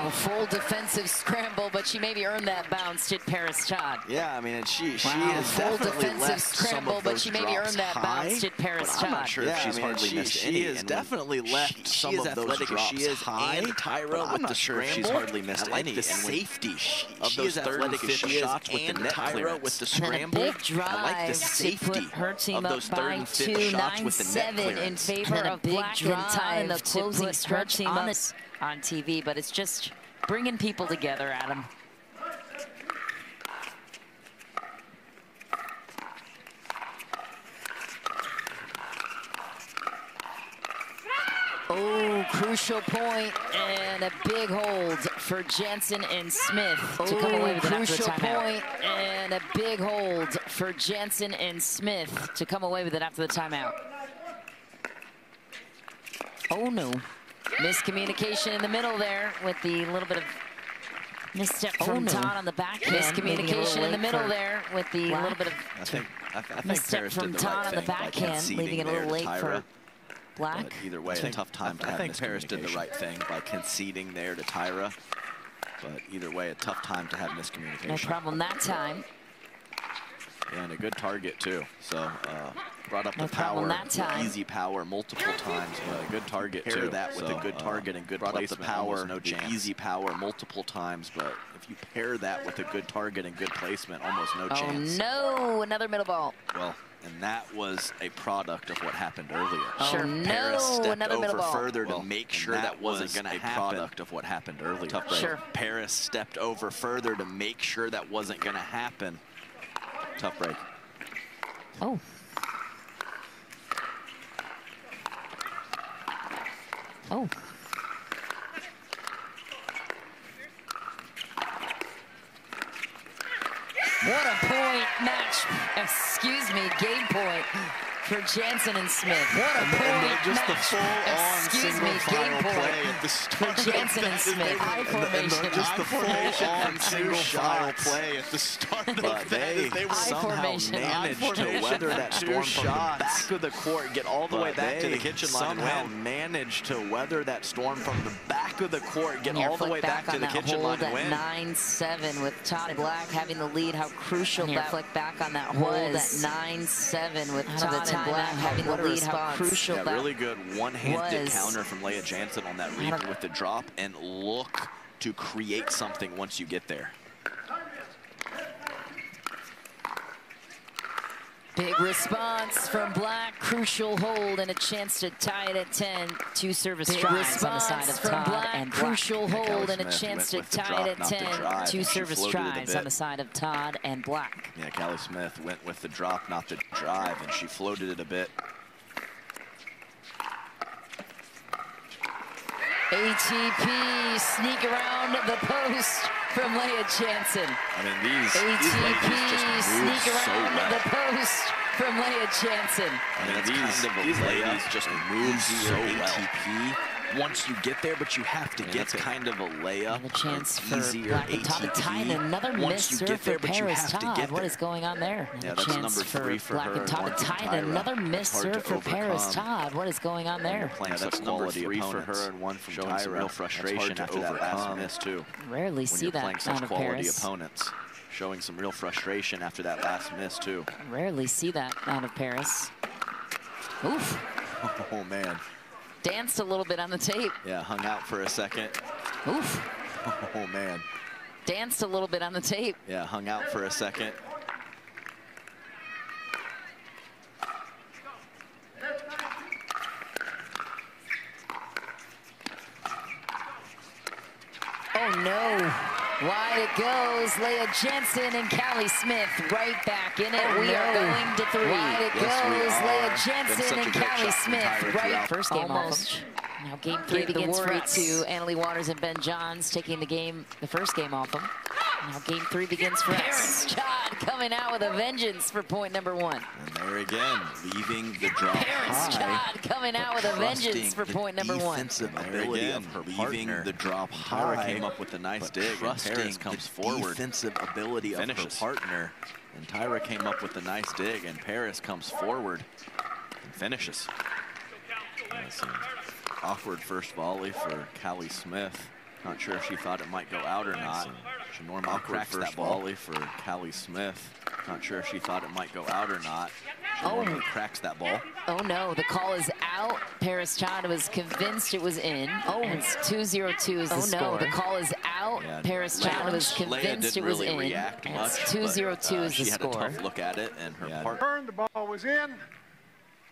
[SPEAKER 1] Wow, full defensive scramble, but she maybe earned that bounce, did Parris Todd.
[SPEAKER 5] Yeah, I mean, and she she
[SPEAKER 1] Wow,
[SPEAKER 5] has
[SPEAKER 1] full
[SPEAKER 5] definitely
[SPEAKER 1] defensive
[SPEAKER 5] left some
[SPEAKER 1] scramble,
[SPEAKER 5] of
[SPEAKER 1] but
[SPEAKER 5] those
[SPEAKER 1] she maybe earned that
[SPEAKER 5] high,
[SPEAKER 1] bounce, did Parris
[SPEAKER 5] but I'm not sure
[SPEAKER 2] Yeah,
[SPEAKER 5] if
[SPEAKER 2] I
[SPEAKER 5] she's
[SPEAKER 2] mean,
[SPEAKER 5] hardly
[SPEAKER 2] she-
[SPEAKER 5] missed
[SPEAKER 2] she
[SPEAKER 5] any.
[SPEAKER 2] has
[SPEAKER 5] and
[SPEAKER 2] definitely
[SPEAKER 5] when
[SPEAKER 2] left
[SPEAKER 5] she,
[SPEAKER 2] some
[SPEAKER 5] she is
[SPEAKER 2] of those
[SPEAKER 5] athletic. as
[SPEAKER 2] drops
[SPEAKER 5] she is
[SPEAKER 2] high,
[SPEAKER 5] and
[SPEAKER 2] but
[SPEAKER 5] Tyra
[SPEAKER 2] I'm
[SPEAKER 5] with
[SPEAKER 2] not
[SPEAKER 5] the
[SPEAKER 2] sure if she's hardly missed
[SPEAKER 5] I like
[SPEAKER 2] any,
[SPEAKER 5] the safety she,
[SPEAKER 2] of those
[SPEAKER 5] is
[SPEAKER 2] third
[SPEAKER 5] athletic
[SPEAKER 2] and
[SPEAKER 5] as
[SPEAKER 2] fifth
[SPEAKER 5] she is
[SPEAKER 2] shots with the
[SPEAKER 5] and
[SPEAKER 2] net
[SPEAKER 5] Tyra with the
[SPEAKER 1] And then a
[SPEAKER 5] scramble.
[SPEAKER 1] big
[SPEAKER 5] I like the
[SPEAKER 1] drive
[SPEAKER 5] safety
[SPEAKER 1] her team
[SPEAKER 5] of those third and fifth shots with the net
[SPEAKER 1] seven in favor and a of
[SPEAKER 10] big
[SPEAKER 1] Black and Todd in the closing stretch team on up this on TV, but it's just bringing people together, Adam. Oh, crucial point and a big hold for Jansen and Smith to come oh, away with it after the timeout.
[SPEAKER 9] point
[SPEAKER 1] and a big hold for Jansen and Smith to come away with it after the timeout. Oh no, miscommunication in the middle there with the little bit of misstep
[SPEAKER 9] Oh,
[SPEAKER 1] from
[SPEAKER 9] no.
[SPEAKER 1] Todd on the backhand.
[SPEAKER 9] Miscommunication
[SPEAKER 1] Miscommunication in the middle there with the
[SPEAKER 9] Black.
[SPEAKER 1] little bit of
[SPEAKER 5] I think I, I think
[SPEAKER 1] Misstep
[SPEAKER 5] Parris
[SPEAKER 1] from
[SPEAKER 5] did the
[SPEAKER 1] Todd
[SPEAKER 5] right
[SPEAKER 1] on the backhand, leaving it a little
[SPEAKER 5] to
[SPEAKER 1] late for Black.
[SPEAKER 5] But either way,
[SPEAKER 2] I
[SPEAKER 5] a
[SPEAKER 2] think-
[SPEAKER 5] tough time to
[SPEAKER 2] I
[SPEAKER 5] have
[SPEAKER 2] think Parris did the
[SPEAKER 5] miscommunication.
[SPEAKER 2] right
[SPEAKER 5] thing by conceding there to Tyra. But either way, a tough time to have miscommunication.
[SPEAKER 1] No problem that time.
[SPEAKER 5] And a good target, too. So uh, brought up
[SPEAKER 1] No
[SPEAKER 5] the
[SPEAKER 1] problem
[SPEAKER 5] power,
[SPEAKER 1] that
[SPEAKER 5] the
[SPEAKER 1] time.
[SPEAKER 5] easy power multiple times. But a good target,
[SPEAKER 2] Pair
[SPEAKER 5] too.
[SPEAKER 2] that with
[SPEAKER 5] So,
[SPEAKER 2] a good
[SPEAKER 5] uh,
[SPEAKER 2] target and good
[SPEAKER 5] brought up the power,
[SPEAKER 2] no
[SPEAKER 5] the
[SPEAKER 2] chance.
[SPEAKER 5] easy power multiple times. But if you pair that with a good target and good placement, almost no
[SPEAKER 1] Oh
[SPEAKER 5] chance.
[SPEAKER 1] no, another middle ball.
[SPEAKER 5] Well, and that was a product of what happened earlier.
[SPEAKER 1] Oh,
[SPEAKER 5] Sure,
[SPEAKER 1] no,
[SPEAKER 5] Parris stepped
[SPEAKER 1] another middle
[SPEAKER 5] over
[SPEAKER 1] ball.
[SPEAKER 5] further
[SPEAKER 2] Well,
[SPEAKER 5] to make sure
[SPEAKER 2] that
[SPEAKER 5] that, wasn't
[SPEAKER 2] was
[SPEAKER 5] going to
[SPEAKER 2] a
[SPEAKER 5] happen.
[SPEAKER 2] product
[SPEAKER 5] of what happened earlier.
[SPEAKER 2] Tough break.
[SPEAKER 1] Sure.
[SPEAKER 5] Parris stepped over further to make sure that wasn't going to happen. Tough break.
[SPEAKER 1] Oh. Oh. What a point match. Excuse me, game point for Jansen and Smith. What a
[SPEAKER 2] And,
[SPEAKER 1] point
[SPEAKER 2] and then just the
[SPEAKER 1] match.
[SPEAKER 2] full-on
[SPEAKER 1] Excuse
[SPEAKER 2] single
[SPEAKER 1] me,
[SPEAKER 2] file
[SPEAKER 1] game point
[SPEAKER 2] play at the start.
[SPEAKER 1] for Jansen and Smith. High
[SPEAKER 2] And the- and the-
[SPEAKER 1] formation.
[SPEAKER 2] just the full-on single file play at the start of
[SPEAKER 5] But
[SPEAKER 2] that.
[SPEAKER 5] they,
[SPEAKER 2] they were
[SPEAKER 1] High
[SPEAKER 5] somehow managed to weather that storm from the back of the court, get all the way back to the kitchen line, and
[SPEAKER 2] somehow
[SPEAKER 5] win. managed to weather that storm from the back of the court, get all the way back,
[SPEAKER 1] on
[SPEAKER 5] to the
[SPEAKER 1] that
[SPEAKER 5] kitchen
[SPEAKER 1] hold
[SPEAKER 5] line and
[SPEAKER 1] at
[SPEAKER 5] win.
[SPEAKER 1] 9-7 with Todd Black having the lead. How crucial that flick back on that hold at 9-7 with
[SPEAKER 9] Out of
[SPEAKER 1] Todd
[SPEAKER 9] the
[SPEAKER 1] Black having the
[SPEAKER 9] what a
[SPEAKER 1] lead. How crucial
[SPEAKER 5] Yeah,
[SPEAKER 1] that
[SPEAKER 5] really good one-handed counter from Lea Jansen on that read with the drop, and look to create something once you get there.
[SPEAKER 1] Big response from Black, crucial hold and a chance to tie it at 10. Two service
[SPEAKER 9] Big
[SPEAKER 1] tries on the side of Todd
[SPEAKER 9] Black,
[SPEAKER 1] and Black.
[SPEAKER 9] crucial
[SPEAKER 1] hold and a chance to tie it at 10. Two service
[SPEAKER 5] floated it a
[SPEAKER 1] tries on the side of Todd and Black.
[SPEAKER 5] Yeah, Callie Smith went with the drop, not the drive, and she floated it a bit.
[SPEAKER 1] ATP sneak around the post from Lea Jansen.
[SPEAKER 5] I mean, these, these
[SPEAKER 1] ATP
[SPEAKER 5] ladies just move
[SPEAKER 1] sneak
[SPEAKER 5] so
[SPEAKER 1] around
[SPEAKER 5] well.
[SPEAKER 1] the post from Lea Jansen.
[SPEAKER 5] I mean, these,
[SPEAKER 2] kind of
[SPEAKER 5] these ladies just move so
[SPEAKER 2] Easier
[SPEAKER 5] well.
[SPEAKER 2] ATP.
[SPEAKER 5] Once you get there, but you have to
[SPEAKER 2] mean,
[SPEAKER 5] get
[SPEAKER 2] that's
[SPEAKER 5] kind of a layup.
[SPEAKER 1] And a chance for
[SPEAKER 5] easier
[SPEAKER 1] Black and Todd to
[SPEAKER 5] ATP.
[SPEAKER 1] tie another
[SPEAKER 5] Once
[SPEAKER 1] miss
[SPEAKER 5] you
[SPEAKER 1] serve
[SPEAKER 5] get there,
[SPEAKER 1] for
[SPEAKER 5] but you
[SPEAKER 1] Parris
[SPEAKER 5] have to
[SPEAKER 1] Todd.
[SPEAKER 5] get
[SPEAKER 1] What
[SPEAKER 5] there.
[SPEAKER 1] is going on there?
[SPEAKER 5] Yeah,
[SPEAKER 1] a
[SPEAKER 5] that's number three for
[SPEAKER 1] Black
[SPEAKER 5] her
[SPEAKER 1] and Todd
[SPEAKER 5] and
[SPEAKER 1] to
[SPEAKER 5] one for
[SPEAKER 1] tie in
[SPEAKER 5] Tyra.
[SPEAKER 1] another miss serve for
[SPEAKER 5] Parris.
[SPEAKER 1] Todd. What is going on there?
[SPEAKER 5] Playing
[SPEAKER 2] Yeah,
[SPEAKER 5] such
[SPEAKER 2] that's number
[SPEAKER 5] quality
[SPEAKER 2] three for her and one from
[SPEAKER 5] showing some
[SPEAKER 2] Tyra.
[SPEAKER 5] real frustration
[SPEAKER 2] hard to
[SPEAKER 5] after that last miss too.
[SPEAKER 1] Rarely
[SPEAKER 5] When
[SPEAKER 1] see
[SPEAKER 5] you're
[SPEAKER 1] that
[SPEAKER 5] playing
[SPEAKER 1] out
[SPEAKER 5] such quality
[SPEAKER 1] Parris.
[SPEAKER 5] opponents, showing some real frustration after that last miss too.
[SPEAKER 1] Rarely see that out of Parris. Oof.
[SPEAKER 5] Oh man,
[SPEAKER 1] Danced a little bit on the tape.
[SPEAKER 5] yeah, hung out for a second.
[SPEAKER 1] Oof.
[SPEAKER 5] Oh man,
[SPEAKER 1] Danced a little bit on the tape.
[SPEAKER 5] yeah, hung out for a second.
[SPEAKER 1] Oh no. Wide it goes. Lea Jansen and Callie Smith right back in it.
[SPEAKER 9] Oh,
[SPEAKER 1] we are going to three. Wide it
[SPEAKER 5] Yes,
[SPEAKER 1] goes.
[SPEAKER 5] are. Lea Jansen
[SPEAKER 1] and
[SPEAKER 5] great
[SPEAKER 1] Callie Smith right. First game
[SPEAKER 9] Almost.
[SPEAKER 1] off 'em. Now game three
[SPEAKER 9] Gave
[SPEAKER 1] begins for
[SPEAKER 9] warriors.
[SPEAKER 1] to Anna Leigh Waters and Ben Johns taking the game, the first game off them. Now game three begins for Parris Chad coming out with a vengeance for point number one.
[SPEAKER 5] And there again, leaving the drop
[SPEAKER 1] Parris
[SPEAKER 5] high.
[SPEAKER 1] Chad coming out with a vengeance for point number one.
[SPEAKER 5] defensive
[SPEAKER 2] There
[SPEAKER 5] ability
[SPEAKER 2] again,
[SPEAKER 5] of her
[SPEAKER 2] leaving
[SPEAKER 5] partner.
[SPEAKER 2] the drop
[SPEAKER 5] Tyra
[SPEAKER 2] high,
[SPEAKER 5] came up with a nice
[SPEAKER 2] but
[SPEAKER 5] dig, and
[SPEAKER 2] trusting
[SPEAKER 5] Parris
[SPEAKER 2] the
[SPEAKER 5] comes forward. Defensive ability
[SPEAKER 2] Finishes.
[SPEAKER 5] of her partner, and Tyra came up with a nice dig, and Parris comes forward and finishes. That's an awkward first volley for Callie Smith. Not sure if she thought it might go out or not. She normally
[SPEAKER 2] Awkward
[SPEAKER 5] cracks
[SPEAKER 2] first
[SPEAKER 5] that volley for Callie Smith. Not sure if she thought it might go out or not. She
[SPEAKER 1] Oh.
[SPEAKER 5] normally cracks that ball.
[SPEAKER 1] Oh no, the call is out. Parris Chad was convinced it was in. Oh, it's 2-0-2 is the
[SPEAKER 9] Oh,
[SPEAKER 1] score.
[SPEAKER 9] no.
[SPEAKER 1] the call is out.
[SPEAKER 5] Yeah, Parris
[SPEAKER 1] Chad was convinced it was
[SPEAKER 5] really
[SPEAKER 1] in.
[SPEAKER 5] react much,
[SPEAKER 1] it's
[SPEAKER 5] but,
[SPEAKER 1] 2-0-2
[SPEAKER 5] uh,
[SPEAKER 1] is the
[SPEAKER 5] she had
[SPEAKER 1] score.
[SPEAKER 5] a tough look at it, and her
[SPEAKER 2] Yeah.
[SPEAKER 5] partner
[SPEAKER 6] Turn, the ball was in.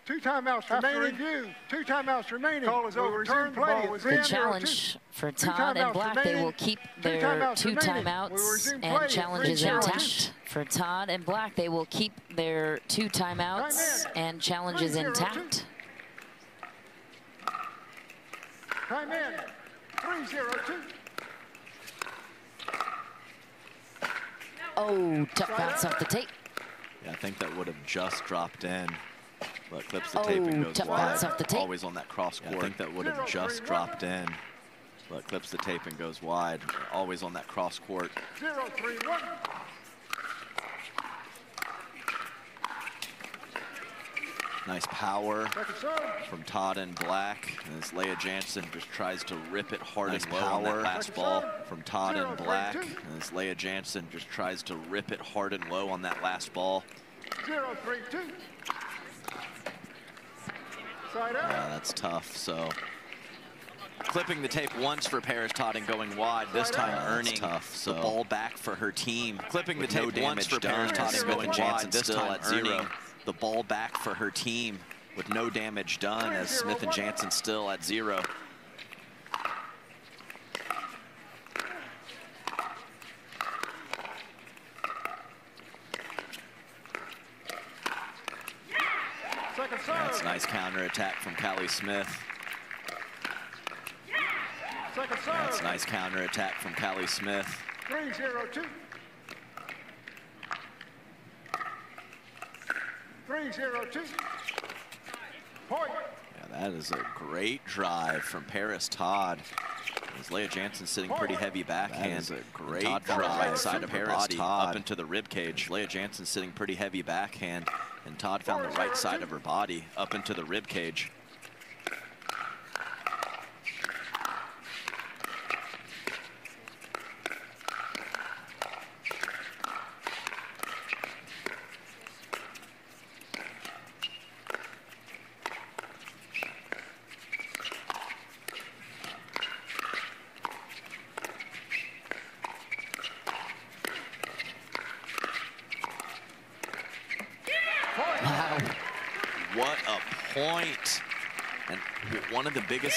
[SPEAKER 6] Two timeouts remaining. review, two timeouts remaining. Call is We overturned. resume The play ball was at in.
[SPEAKER 1] Good
[SPEAKER 6] 0-2.
[SPEAKER 1] challenge for
[SPEAKER 6] Two
[SPEAKER 1] Todd and
[SPEAKER 6] timeouts
[SPEAKER 1] Black. They
[SPEAKER 6] remaining.
[SPEAKER 1] will keep
[SPEAKER 6] Two
[SPEAKER 1] their
[SPEAKER 6] timeouts
[SPEAKER 1] two
[SPEAKER 6] remaining. We
[SPEAKER 1] timeouts
[SPEAKER 6] resume play
[SPEAKER 1] and
[SPEAKER 6] at
[SPEAKER 1] challenges
[SPEAKER 6] three
[SPEAKER 1] intact. For Todd and Black, they will keep their two timeouts
[SPEAKER 6] Time
[SPEAKER 1] and challenges
[SPEAKER 6] 3-0-2.
[SPEAKER 1] intact.
[SPEAKER 6] Time in. 3-0-2.
[SPEAKER 1] Oh, tough bounce off the tape.
[SPEAKER 5] Yeah, I think that would have just dropped in, but clips the tape and
[SPEAKER 1] Oh,
[SPEAKER 5] goes wide.
[SPEAKER 1] bounce off the tape.
[SPEAKER 5] Always on that cross court. I think that would have just dropped in, but clips the tape and goes wide. Always on that cross court.
[SPEAKER 6] 0-3-1.
[SPEAKER 5] Nice power from Todd and Black as Lea Jansen just tries to rip it hard
[SPEAKER 2] Nice
[SPEAKER 5] and low on that
[SPEAKER 2] power.
[SPEAKER 5] last ball from Todd
[SPEAKER 6] Zero,
[SPEAKER 5] and Black
[SPEAKER 6] two.
[SPEAKER 5] as Lea Jansen just tries to rip it hard and low on that last ball.
[SPEAKER 6] Zero, three, two.
[SPEAKER 5] Yeah, that's tough. So clipping the tape once for Parris Todd and going wide. This time
[SPEAKER 6] Yeah,
[SPEAKER 5] earning
[SPEAKER 2] tough, so-
[SPEAKER 5] the ball back for her team. Clipping the
[SPEAKER 2] With no
[SPEAKER 5] tape once for
[SPEAKER 2] Parris
[SPEAKER 5] Todd and
[SPEAKER 6] Smith
[SPEAKER 5] going
[SPEAKER 6] and
[SPEAKER 5] wide.
[SPEAKER 2] Jansen
[SPEAKER 5] This
[SPEAKER 2] still
[SPEAKER 5] time
[SPEAKER 2] at zero.
[SPEAKER 5] earning the ball back for her team with no damage done as Smith and Jansen still at zero.
[SPEAKER 6] Second serve.
[SPEAKER 5] That's a nice counterattack from Callie Smith.
[SPEAKER 6] Second serve.
[SPEAKER 5] That's a nice counterattack from Callie Smith.
[SPEAKER 6] Three, zero, two. Three, zero, two. Point.
[SPEAKER 5] Yeah, that is a great drive from Parris Todd. As Lea Jansen sitting pretty heavy backhand.
[SPEAKER 2] That is a great
[SPEAKER 5] Todd found right
[SPEAKER 2] drive
[SPEAKER 5] side of her
[SPEAKER 2] Parris
[SPEAKER 5] body
[SPEAKER 2] Todd.
[SPEAKER 5] up into the rib cage. Lea Jansen sitting pretty heavy backhand, and Todd found the right side of her body up into the rib cage.
[SPEAKER 1] Wow.
[SPEAKER 5] What a point. And one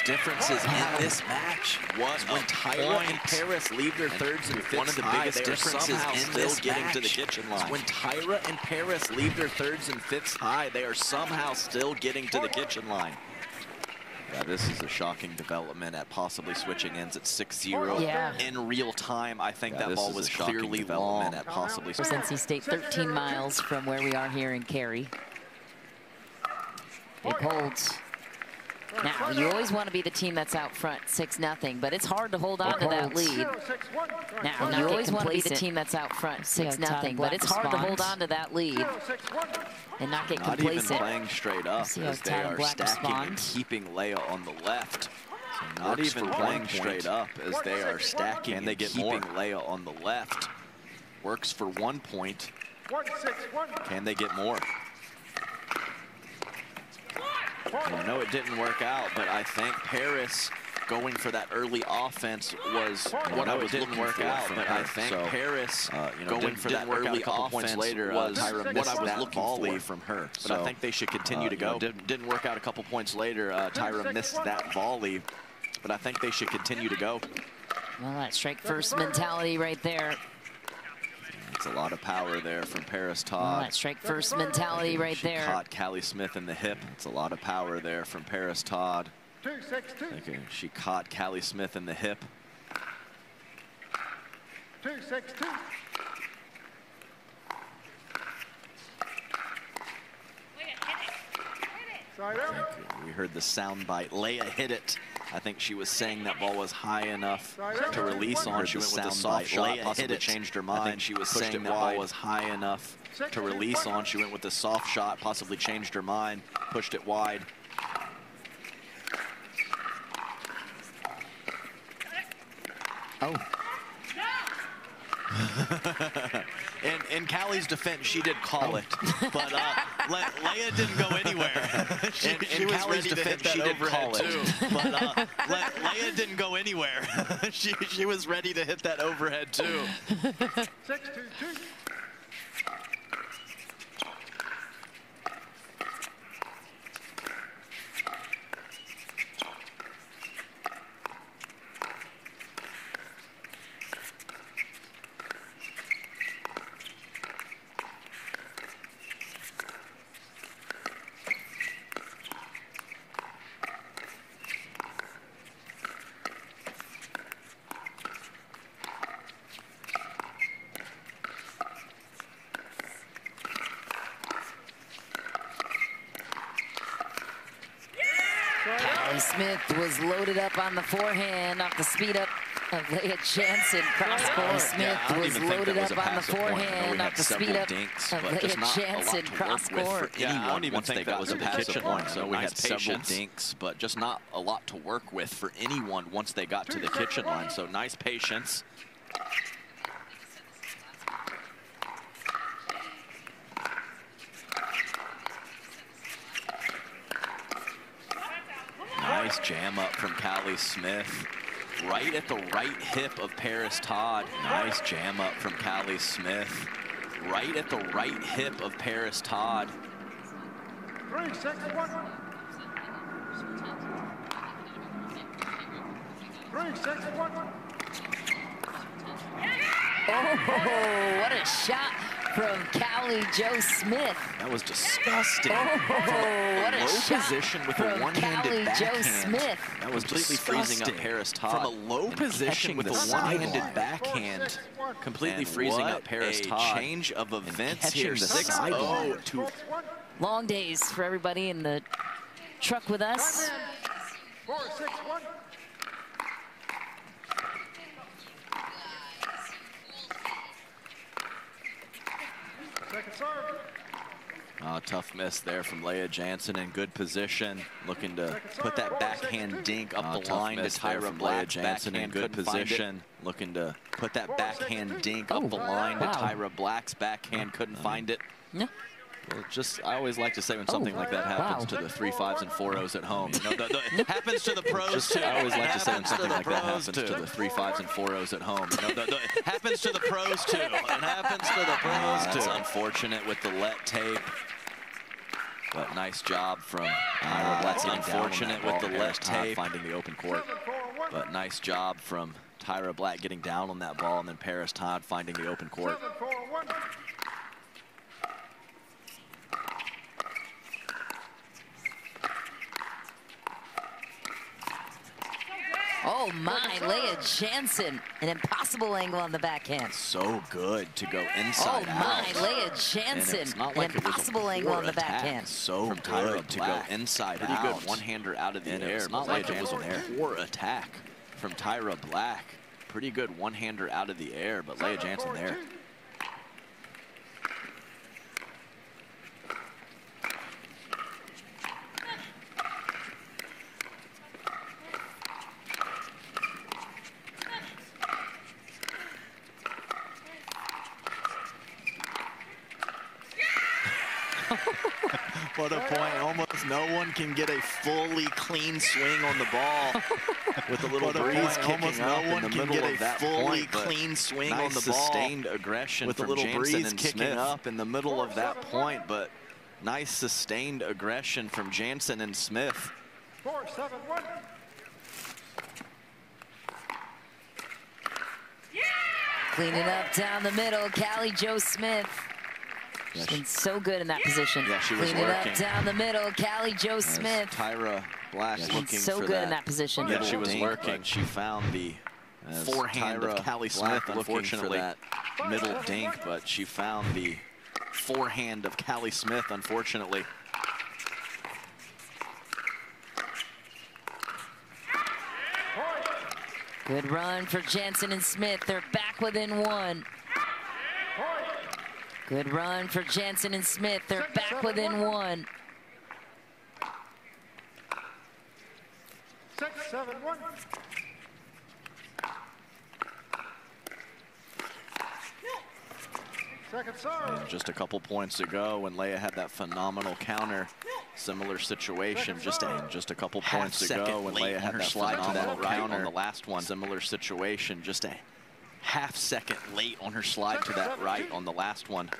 [SPEAKER 5] of differences in this match was when Tyra and Parris leave their thirds and fifths
[SPEAKER 2] one of the biggest
[SPEAKER 5] they are
[SPEAKER 2] differences in
[SPEAKER 5] still
[SPEAKER 2] this
[SPEAKER 5] getting to the
[SPEAKER 2] match.
[SPEAKER 5] kitchen line.
[SPEAKER 2] when
[SPEAKER 5] Tyra and Parris leave their thirds and fifths high, they are somehow still getting to the kitchen line. Yeah, this is a shocking development at possibly switching ends at 6-0
[SPEAKER 1] Yeah.
[SPEAKER 5] in real time. I think
[SPEAKER 2] Yeah,
[SPEAKER 5] that ball was clearly
[SPEAKER 2] development
[SPEAKER 5] long at possibly
[SPEAKER 1] For NC State, 13 miles from where we are here in Cary. Big holds. Now, you always want to be the team that's out front, 6 nothing, but it's hard to hold on to that lead.
[SPEAKER 6] Zero, six, one.
[SPEAKER 1] Now, you always want to be the team that's out front, 6
[SPEAKER 9] Todd
[SPEAKER 1] nothing, but it's hard to hold on to that lead and not get
[SPEAKER 5] Not even
[SPEAKER 1] complacent.
[SPEAKER 5] playing straight up
[SPEAKER 1] See
[SPEAKER 5] as they are
[SPEAKER 1] Black
[SPEAKER 5] stacking and keeping Lea on the left. So not even playing
[SPEAKER 2] one
[SPEAKER 5] straight up as they are stacking
[SPEAKER 2] Can they
[SPEAKER 5] and
[SPEAKER 2] get
[SPEAKER 5] keeping
[SPEAKER 2] more?
[SPEAKER 5] Lea on the left. Works for one point.
[SPEAKER 6] One, six, one.
[SPEAKER 5] Can they get more? And I know it didn't work out, but I think Parris going for that early offense was what I
[SPEAKER 2] know it
[SPEAKER 5] was
[SPEAKER 2] didn't
[SPEAKER 5] looking
[SPEAKER 2] work
[SPEAKER 5] for.
[SPEAKER 2] out
[SPEAKER 5] but I think
[SPEAKER 2] so,
[SPEAKER 5] Parris
[SPEAKER 2] uh, you know,
[SPEAKER 5] going
[SPEAKER 2] didn't-
[SPEAKER 5] for
[SPEAKER 2] didn't
[SPEAKER 5] that
[SPEAKER 2] work out
[SPEAKER 5] early
[SPEAKER 2] a couple
[SPEAKER 5] offense
[SPEAKER 2] points later, uh,
[SPEAKER 5] was
[SPEAKER 2] Tyra
[SPEAKER 5] what I was looking
[SPEAKER 2] volley
[SPEAKER 5] for from her. But
[SPEAKER 2] So,
[SPEAKER 5] I think they should continue
[SPEAKER 2] uh,
[SPEAKER 5] to
[SPEAKER 2] you know,
[SPEAKER 5] go. Didn't, didn't work out a couple points later. Uh, Tyra missed that volley, but I think they should continue to go.
[SPEAKER 1] Well, that strike first mentality right there.
[SPEAKER 5] It's a lot of power there from Parris
[SPEAKER 1] Well,
[SPEAKER 5] Todd.
[SPEAKER 1] that strike first mentality right there.
[SPEAKER 5] she
[SPEAKER 1] there.
[SPEAKER 5] caught Callie Smith in the hip. It's a lot of power there from Parris Todd.
[SPEAKER 6] Two, six, two.
[SPEAKER 5] I she caught Callie Smith in the hip.
[SPEAKER 6] Two, six, two. Side out.
[SPEAKER 5] We heard the sound bite. Lea hit it. I think she was saying that ball was high enough to release on. She went with the
[SPEAKER 2] sound
[SPEAKER 5] soft shot.
[SPEAKER 2] Lea
[SPEAKER 5] Possibly
[SPEAKER 2] it.
[SPEAKER 5] changed her
[SPEAKER 2] I
[SPEAKER 5] mind.
[SPEAKER 2] think
[SPEAKER 5] she was saying that ball was high enough to release on. She went with the soft shot. Possibly changed her mind. Pushed it wide.
[SPEAKER 1] Oh,
[SPEAKER 5] In, in Callie's defense, she did call it, but uh, Le- Lea didn't go anywhere. she, in,
[SPEAKER 2] she
[SPEAKER 5] in
[SPEAKER 2] was
[SPEAKER 5] Callie's
[SPEAKER 2] ready to hit
[SPEAKER 5] defense,
[SPEAKER 2] that
[SPEAKER 5] she did
[SPEAKER 2] overhead,
[SPEAKER 5] call it, but uh, Le- Lea didn't go anywhere. she, she was ready to hit that overhead too.
[SPEAKER 6] Six, two, two.
[SPEAKER 1] Callie Smith was loaded up on the forehand off the speed up of Lea Jansen. Cross court. Smith
[SPEAKER 5] Yeah,
[SPEAKER 1] was loaded
[SPEAKER 5] was
[SPEAKER 1] up on the
[SPEAKER 5] passive point. I know we
[SPEAKER 1] forehand
[SPEAKER 5] had
[SPEAKER 1] off the speed up
[SPEAKER 5] dinks,
[SPEAKER 1] of
[SPEAKER 5] but
[SPEAKER 1] Lea
[SPEAKER 5] just not
[SPEAKER 1] Jansen. Cross court.
[SPEAKER 5] For
[SPEAKER 2] Yeah, I don't even think that was a
[SPEAKER 5] the
[SPEAKER 2] passive
[SPEAKER 5] kitchen
[SPEAKER 2] point, so
[SPEAKER 5] So
[SPEAKER 2] we
[SPEAKER 5] we
[SPEAKER 2] had
[SPEAKER 5] had several dinks, but just not a lot to work with for anyone once they got to the kitchen line. So nice patience. Nice jam up from Callie Smith. Right at the right hip of Parris Todd. Nice jam up from Callie Smith. Right at the right hip of Parris Todd.
[SPEAKER 6] Three, six, one. Three, six, one.
[SPEAKER 1] Oh, what a shot from Callie Jo Smith.
[SPEAKER 5] That was disgusting.
[SPEAKER 1] Oh, what a
[SPEAKER 5] low
[SPEAKER 1] shot
[SPEAKER 5] position with
[SPEAKER 1] from
[SPEAKER 5] a one-handed
[SPEAKER 1] Callie
[SPEAKER 5] backhand.
[SPEAKER 1] Jo Smith.
[SPEAKER 5] That was completely freezing up
[SPEAKER 2] Disgusting.
[SPEAKER 5] Parris Todd.
[SPEAKER 2] From a low position with a
[SPEAKER 5] one-handed backhand. Completely
[SPEAKER 2] And
[SPEAKER 5] freezing
[SPEAKER 2] what
[SPEAKER 5] up Parris
[SPEAKER 2] a
[SPEAKER 5] Todd.
[SPEAKER 2] change of events here.
[SPEAKER 5] the
[SPEAKER 2] 6-0 to
[SPEAKER 1] Long days for everybody in the truck with us.
[SPEAKER 6] Four, six, one. Second serve.
[SPEAKER 5] Oh, tough miss there from Lea Jansen in good position, looking to put that backhand dink up
[SPEAKER 2] Oh,
[SPEAKER 5] the line to
[SPEAKER 2] miss there
[SPEAKER 5] Tyra
[SPEAKER 2] from
[SPEAKER 5] Lea
[SPEAKER 2] Black's
[SPEAKER 5] Jansen in
[SPEAKER 2] backhand,
[SPEAKER 5] good
[SPEAKER 2] couldn't find it.
[SPEAKER 5] position, looking to put that backhand dink
[SPEAKER 1] Oh,
[SPEAKER 5] up the line to. Tyra Black's backhand, mm-hmm. couldn't find it.
[SPEAKER 1] Yeah.
[SPEAKER 5] Well, just I always like to say when oh, something like that happens
[SPEAKER 1] wow.
[SPEAKER 5] to the three fives and four O's at home. You know, the, the, happens to the pros
[SPEAKER 2] Just-
[SPEAKER 5] too.
[SPEAKER 2] I always like to say when something like that
[SPEAKER 5] pros,
[SPEAKER 2] happens
[SPEAKER 5] to the three fives and four O's at home. You know, the, the, happens to the pros too. It happens to the pros ah,
[SPEAKER 2] That's
[SPEAKER 5] too. unfortunate with the let tape. But nice job from Tyra ah, Black.
[SPEAKER 2] getting down
[SPEAKER 5] Unfortunate
[SPEAKER 2] that
[SPEAKER 5] with the
[SPEAKER 2] ball.
[SPEAKER 5] let tape. Finding the open court.
[SPEAKER 6] Seven, four, one.
[SPEAKER 5] But nice job from Tyra Black getting down on that ball and then Parris Todd finding the open court.
[SPEAKER 6] Seven, four,
[SPEAKER 1] Oh my, Lea Jansen. An impossible angle on the backhand.
[SPEAKER 5] So good to go inside Oh
[SPEAKER 1] my,
[SPEAKER 5] out.
[SPEAKER 1] Lea
[SPEAKER 5] And
[SPEAKER 1] Jansen.
[SPEAKER 5] it's not
[SPEAKER 1] An
[SPEAKER 5] like it was a
[SPEAKER 1] impossible angle on the backhand.
[SPEAKER 5] So good
[SPEAKER 2] Tyra
[SPEAKER 5] to go inside
[SPEAKER 2] Pretty
[SPEAKER 5] out.
[SPEAKER 2] good
[SPEAKER 5] one-hander out of the
[SPEAKER 2] And
[SPEAKER 5] air. It's
[SPEAKER 2] not
[SPEAKER 5] not like
[SPEAKER 2] like
[SPEAKER 5] it
[SPEAKER 2] it
[SPEAKER 5] was
[SPEAKER 2] was
[SPEAKER 5] a
[SPEAKER 2] an
[SPEAKER 5] poor attack from Tyra Black. Pretty good one-hander out of the air, but Lea
[SPEAKER 6] Seven,
[SPEAKER 5] Jansen
[SPEAKER 6] four,
[SPEAKER 5] there.
[SPEAKER 6] two.
[SPEAKER 5] What a point. Almost no one can get a fully clean swing on the ball with a little
[SPEAKER 2] What a
[SPEAKER 5] breeze kicking
[SPEAKER 2] Almost
[SPEAKER 5] up
[SPEAKER 2] no
[SPEAKER 5] in
[SPEAKER 2] one
[SPEAKER 5] the
[SPEAKER 2] can
[SPEAKER 5] middle
[SPEAKER 2] get
[SPEAKER 5] of
[SPEAKER 2] a
[SPEAKER 5] that
[SPEAKER 2] fully
[SPEAKER 5] point, but
[SPEAKER 2] clean swing
[SPEAKER 5] nice
[SPEAKER 2] on the ball
[SPEAKER 5] sustained aggression
[SPEAKER 2] with a little
[SPEAKER 5] Jansen
[SPEAKER 2] breeze
[SPEAKER 5] and
[SPEAKER 2] kicking
[SPEAKER 5] Smith
[SPEAKER 2] up.
[SPEAKER 5] in the middle of that point, but nice sustained aggression from Jansen and Smith.
[SPEAKER 6] Four, seven, one. Yeah!
[SPEAKER 1] Cleaning up down the middle, Callie Jo Smith. She's
[SPEAKER 5] Yeah, she-
[SPEAKER 1] been so good in that position.
[SPEAKER 5] Yeah, she was
[SPEAKER 1] Cleaning
[SPEAKER 5] working.
[SPEAKER 1] up down the middle, Callie Jo
[SPEAKER 5] As
[SPEAKER 1] Smith.
[SPEAKER 5] Tyra Black
[SPEAKER 1] She's
[SPEAKER 5] looking
[SPEAKER 1] so
[SPEAKER 5] for
[SPEAKER 1] good
[SPEAKER 5] that
[SPEAKER 1] in that position.
[SPEAKER 2] Yeah, she was
[SPEAKER 5] dink,
[SPEAKER 2] working.
[SPEAKER 5] She found the uh,
[SPEAKER 2] As
[SPEAKER 5] forehand
[SPEAKER 2] Tyra
[SPEAKER 5] of Callie
[SPEAKER 2] Black
[SPEAKER 5] Smith,
[SPEAKER 2] looking for
[SPEAKER 5] unfortunately,
[SPEAKER 2] that
[SPEAKER 5] middle dink, but she found the forehand of Callie Smith, unfortunately.
[SPEAKER 1] Good run for Jansen and Smith. They're back within one. Good run for Jansen and Smith. They're back within one.
[SPEAKER 6] Six, seven, one. Second serve.
[SPEAKER 5] And just a couple points ago when Lea had that phenomenal counter, similar situation, just a, just a couple
[SPEAKER 2] Half
[SPEAKER 5] points
[SPEAKER 2] second
[SPEAKER 5] ago when
[SPEAKER 2] late Lea
[SPEAKER 5] had
[SPEAKER 2] her
[SPEAKER 5] that
[SPEAKER 2] slide
[SPEAKER 5] phenomenal
[SPEAKER 2] right
[SPEAKER 5] counter
[SPEAKER 2] on
[SPEAKER 5] on the last one, similar situation, just a half second late on her slide to that right on the last one.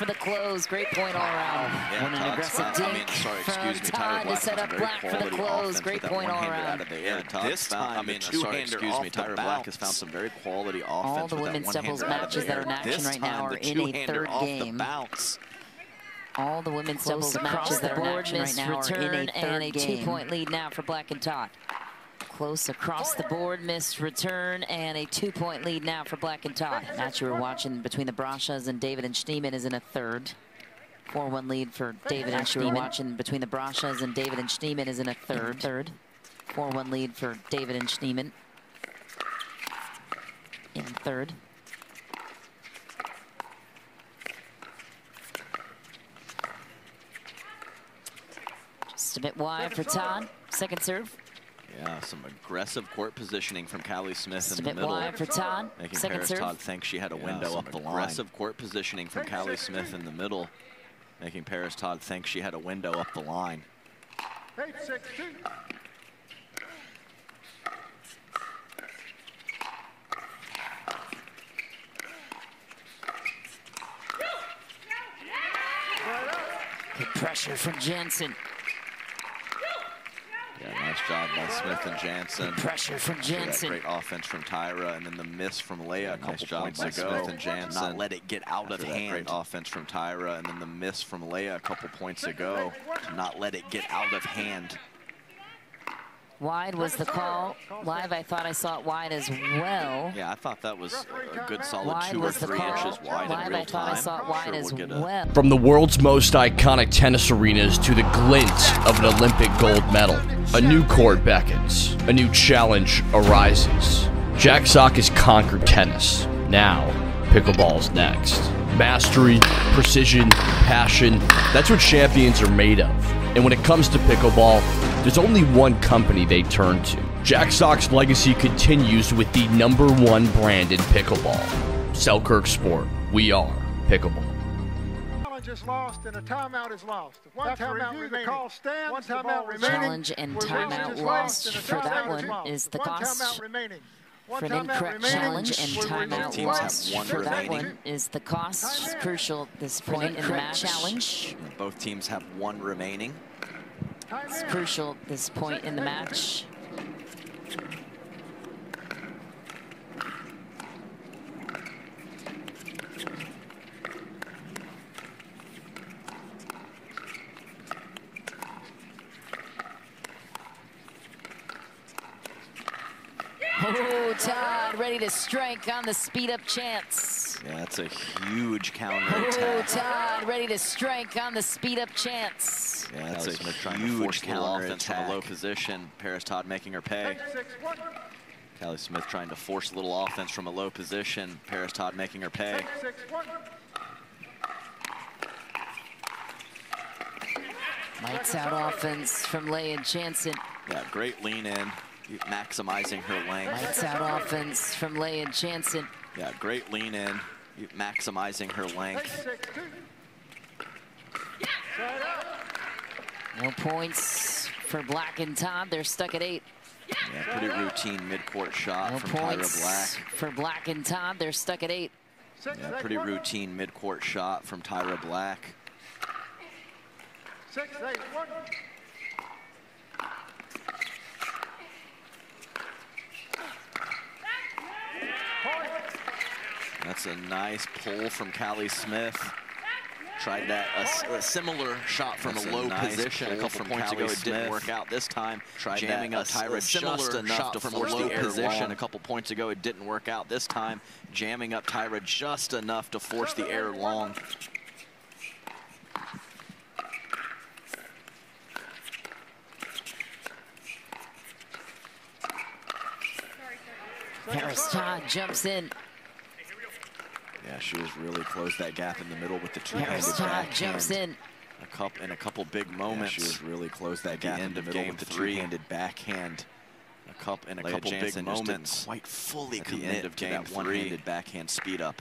[SPEAKER 1] For the close. Great point all around.
[SPEAKER 5] Yeah,
[SPEAKER 1] What an
[SPEAKER 5] Todd's
[SPEAKER 1] aggressive
[SPEAKER 5] fine.
[SPEAKER 1] dink
[SPEAKER 5] I mean, sorry,
[SPEAKER 1] from
[SPEAKER 5] excuse me, Tyra
[SPEAKER 1] Todd to
[SPEAKER 5] Black
[SPEAKER 1] set
[SPEAKER 5] has
[SPEAKER 1] up Black for the close. Great point all around.
[SPEAKER 5] Out of the
[SPEAKER 2] Yeah,
[SPEAKER 5] this
[SPEAKER 2] found-
[SPEAKER 5] time,
[SPEAKER 2] I mean, sorry, excuse me,
[SPEAKER 5] the
[SPEAKER 2] Tyra
[SPEAKER 5] Black
[SPEAKER 2] Black
[SPEAKER 5] has found some very quality offense
[SPEAKER 1] All the
[SPEAKER 5] with that
[SPEAKER 1] women's
[SPEAKER 5] one-hander
[SPEAKER 1] doubles matches that are
[SPEAKER 5] air.
[SPEAKER 1] in action right now are in a third game. All the women's doubles matches that are in
[SPEAKER 9] board,
[SPEAKER 1] action right now are in
[SPEAKER 9] return,
[SPEAKER 1] a
[SPEAKER 9] and
[SPEAKER 1] third
[SPEAKER 9] a
[SPEAKER 1] game.
[SPEAKER 9] two-point
[SPEAKER 1] lead now for Black and Todd. Close across the board, missed return, and a two-point lead now for Black and Todd. Match you were watching between the Brashas and David and Schneemann is in a third. 4-1 lead for David and Schneemann. watching between the Brashas and David and Schneemann is in a third. Third. 4-1 lead for David and Schneemann. In third. Just a bit wide for Todd. Second serve.
[SPEAKER 5] Yeah, some aggressive court positioning from Callie Smith
[SPEAKER 1] Just
[SPEAKER 5] in
[SPEAKER 1] a
[SPEAKER 5] the
[SPEAKER 1] bit
[SPEAKER 5] middle.
[SPEAKER 1] wide for Todd.
[SPEAKER 5] Making
[SPEAKER 1] Second
[SPEAKER 5] Parris
[SPEAKER 1] serve.
[SPEAKER 5] Todd think she had a
[SPEAKER 2] Yeah,
[SPEAKER 5] window up the line.
[SPEAKER 2] aggressive
[SPEAKER 5] court positioning from Callie Smith in the middle. Making Parris Todd think she had a window up the line.
[SPEAKER 6] Eight, six, two.
[SPEAKER 1] Good pressure from Jansen.
[SPEAKER 5] Yeah, nice job by Smith and Jansen.
[SPEAKER 1] Pressure from
[SPEAKER 5] After that
[SPEAKER 1] Jansen.
[SPEAKER 5] Great offense from Tyra, and then the miss from Lea a couple
[SPEAKER 2] nice job
[SPEAKER 5] points
[SPEAKER 2] by
[SPEAKER 5] ago.
[SPEAKER 2] Smith and Jansen.
[SPEAKER 5] Not let it get out
[SPEAKER 2] After
[SPEAKER 5] of hand.
[SPEAKER 2] great
[SPEAKER 5] Great offense from Tyra, and then the miss from Lea a couple points ago. To not let it get out of hand.
[SPEAKER 1] Wide was the call. Live, I thought I saw it wide as well.
[SPEAKER 5] Yeah, I thought that was a good solid
[SPEAKER 1] Wide
[SPEAKER 5] two or three
[SPEAKER 1] call.
[SPEAKER 5] inches wide
[SPEAKER 1] Live,
[SPEAKER 5] in real
[SPEAKER 1] I thought
[SPEAKER 5] time.
[SPEAKER 1] I saw it wide
[SPEAKER 5] sure
[SPEAKER 1] as
[SPEAKER 5] we'll get
[SPEAKER 1] well.
[SPEAKER 11] From the world's most iconic tennis arenas to the glint of an Olympic gold medal, a new court beckons, a new challenge arises. Jack Sock has conquered tennis. Now, pickleball's next. Mastery, precision, passion, that's what champions are made of. And when it comes to pickleball, there's only one company they turn to. Jack Sock's legacy continues with the number one brand in pickleball. Selkirk Sport. We are pickleball.
[SPEAKER 6] Challenge is lost and a timeout is lost. One
[SPEAKER 12] After
[SPEAKER 6] timeout
[SPEAKER 12] review, the
[SPEAKER 6] remaining.
[SPEAKER 12] call stands,
[SPEAKER 6] One
[SPEAKER 12] the
[SPEAKER 6] timeout
[SPEAKER 12] ball
[SPEAKER 6] remaining.
[SPEAKER 1] Challenge and timeout
[SPEAKER 6] challenge
[SPEAKER 1] lost for that one
[SPEAKER 6] lost.
[SPEAKER 1] is the
[SPEAKER 6] One
[SPEAKER 1] cost
[SPEAKER 6] remaining.
[SPEAKER 1] For an incorrect challenge and timeout
[SPEAKER 5] teams
[SPEAKER 1] lost
[SPEAKER 5] one
[SPEAKER 1] for that one is the cost. It's crucial at this point in the match. Challenge.
[SPEAKER 5] Both teams have one remaining.
[SPEAKER 1] It's crucial at this point in the match. Oh, Todd ready to strike on the speed up chance.
[SPEAKER 5] Yeah, that's a huge counter
[SPEAKER 1] Oh. Todd ready to strike on the speed up chance.
[SPEAKER 5] Yeah, that's
[SPEAKER 2] Callie
[SPEAKER 5] a
[SPEAKER 2] Smith trying to force little
[SPEAKER 5] counter offense from a low position. Parris Todd making her pay.
[SPEAKER 6] Eight, six, one.
[SPEAKER 5] Callie Smith trying to force a little offense from a low position. Parris Todd making her pay.
[SPEAKER 6] Eight, six, one.
[SPEAKER 1] Lights out offense from Lea Jansen.
[SPEAKER 5] Yeah, great lean in, maximizing her length.
[SPEAKER 1] Lights out offense from Lea Jansen.
[SPEAKER 5] Yeah, great lean in, maximizing her length.
[SPEAKER 6] six, two. Side out.
[SPEAKER 1] No points for Black and Todd. They're stuck at eight.
[SPEAKER 5] Yeah, pretty routine mid-court shot
[SPEAKER 1] No
[SPEAKER 5] from Tyra
[SPEAKER 1] points
[SPEAKER 5] Black.
[SPEAKER 1] for Black and Todd. They're stuck at eight.
[SPEAKER 5] Yeah, pretty routine mid-court shot from Tyra Black.
[SPEAKER 6] Six, eight, one.
[SPEAKER 5] That's a nice pull from Callie Smith. Tried that a s- a, similar shot from
[SPEAKER 2] That's
[SPEAKER 5] a
[SPEAKER 2] a
[SPEAKER 5] low
[SPEAKER 2] nice
[SPEAKER 5] position a couple
[SPEAKER 2] from
[SPEAKER 5] points ago.
[SPEAKER 2] Callie
[SPEAKER 5] It didn't work out this time.
[SPEAKER 2] Tried
[SPEAKER 5] jamming
[SPEAKER 2] that
[SPEAKER 5] up Tyra
[SPEAKER 2] a similar
[SPEAKER 5] just enough
[SPEAKER 2] shot
[SPEAKER 5] to
[SPEAKER 2] from a low position
[SPEAKER 5] long. A couple points ago, it didn't work out this time. Jamming up Tyra just enough to force the air long.
[SPEAKER 1] Parris Todd jumps in.
[SPEAKER 5] Yeah, she has really closed that gap in the middle with the two-handed backhand.
[SPEAKER 1] jumps in.
[SPEAKER 5] A couple in a couple big
[SPEAKER 2] Yeah,
[SPEAKER 5] moments.
[SPEAKER 2] she has really closed that
[SPEAKER 5] at the
[SPEAKER 2] gap in
[SPEAKER 5] end
[SPEAKER 2] the
[SPEAKER 5] of
[SPEAKER 2] middle
[SPEAKER 5] game
[SPEAKER 2] with the
[SPEAKER 5] three.
[SPEAKER 2] two-handed backhand.
[SPEAKER 5] A couple in a
[SPEAKER 2] Lea
[SPEAKER 5] couple
[SPEAKER 2] Jansen
[SPEAKER 5] big moments.
[SPEAKER 2] quite fully
[SPEAKER 5] at the end of
[SPEAKER 2] to
[SPEAKER 5] game
[SPEAKER 2] that one-handed backhand speed up.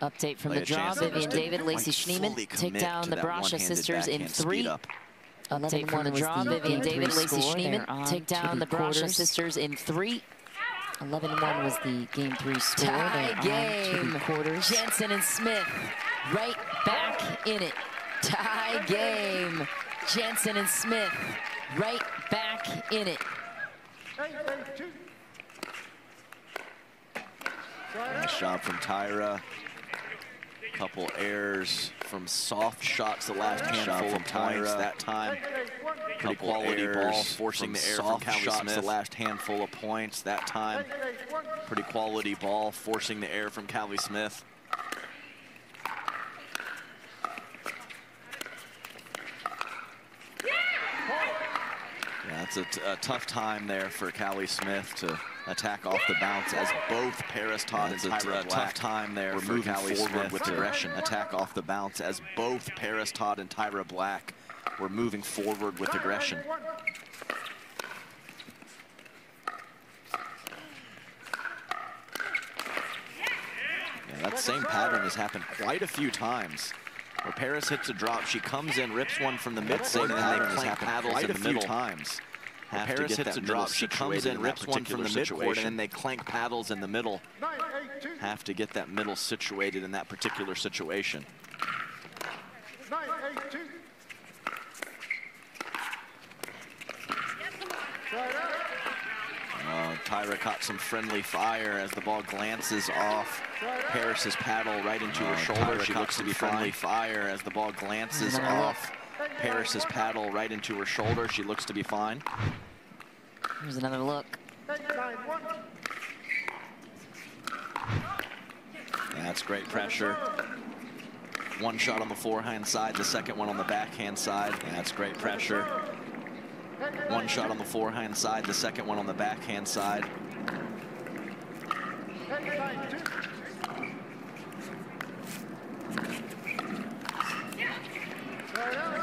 [SPEAKER 1] Update from
[SPEAKER 5] Lea
[SPEAKER 1] the draw.
[SPEAKER 5] Jansen Vivienne
[SPEAKER 1] David,
[SPEAKER 5] didn't
[SPEAKER 1] Lacy
[SPEAKER 5] Schneemann
[SPEAKER 1] take down the
[SPEAKER 5] that
[SPEAKER 1] Brasha sisters in three.
[SPEAKER 5] up.
[SPEAKER 1] Update from the draw.
[SPEAKER 9] Vivienne
[SPEAKER 1] David,
[SPEAKER 9] three Lacy. Schneemann
[SPEAKER 1] take down
[SPEAKER 9] the
[SPEAKER 1] the Brasha sisters in three. 11-1 was the game three score.
[SPEAKER 9] Tie game.
[SPEAKER 1] quarters.
[SPEAKER 9] Jansen and Smith right back in it. Tie game. Jansen and Smith right back in it.
[SPEAKER 5] Nice shot from Tyra. Couple errors from soft shots the last handful of points that time. Pretty quality ball, forcing the air from Callie shots Smith. the last handful of points that time. Pretty quality ball, forcing the air from Callie Smith. Yeah, it's a, tough time there for Callie Smith to attack off the bounce as both Parris Todd and Tyra Black. tough time there We're for Callie Smith with aggression. Attack off the bounce as both Parris Todd and Tyra Black were moving forward with aggression. Yeah, that same pattern has happened quite a few times. Where Paris hits a drop, she comes in, rips one from the and then they clank paddles quite the middle times have Parris hits a drop. She comes in, rips one from the midcourt, and then they clank paddles in the middle. Have to get that middle situated in that particular situation. Uh, Tyra caught some friendly fire as the ball glances off Parris's paddle right into uh, her shoulder. Tyra she looks to be friendly fire as the ball glances off Parris's paddle right into her shoulder. She looks to be fine.
[SPEAKER 1] Here's another look.
[SPEAKER 5] That's great pressure. One shot on the forehand side, the second one on the backhand side. That's great pressure. One shot on the forehand side, the second one on the backhand side.
[SPEAKER 1] Yeah,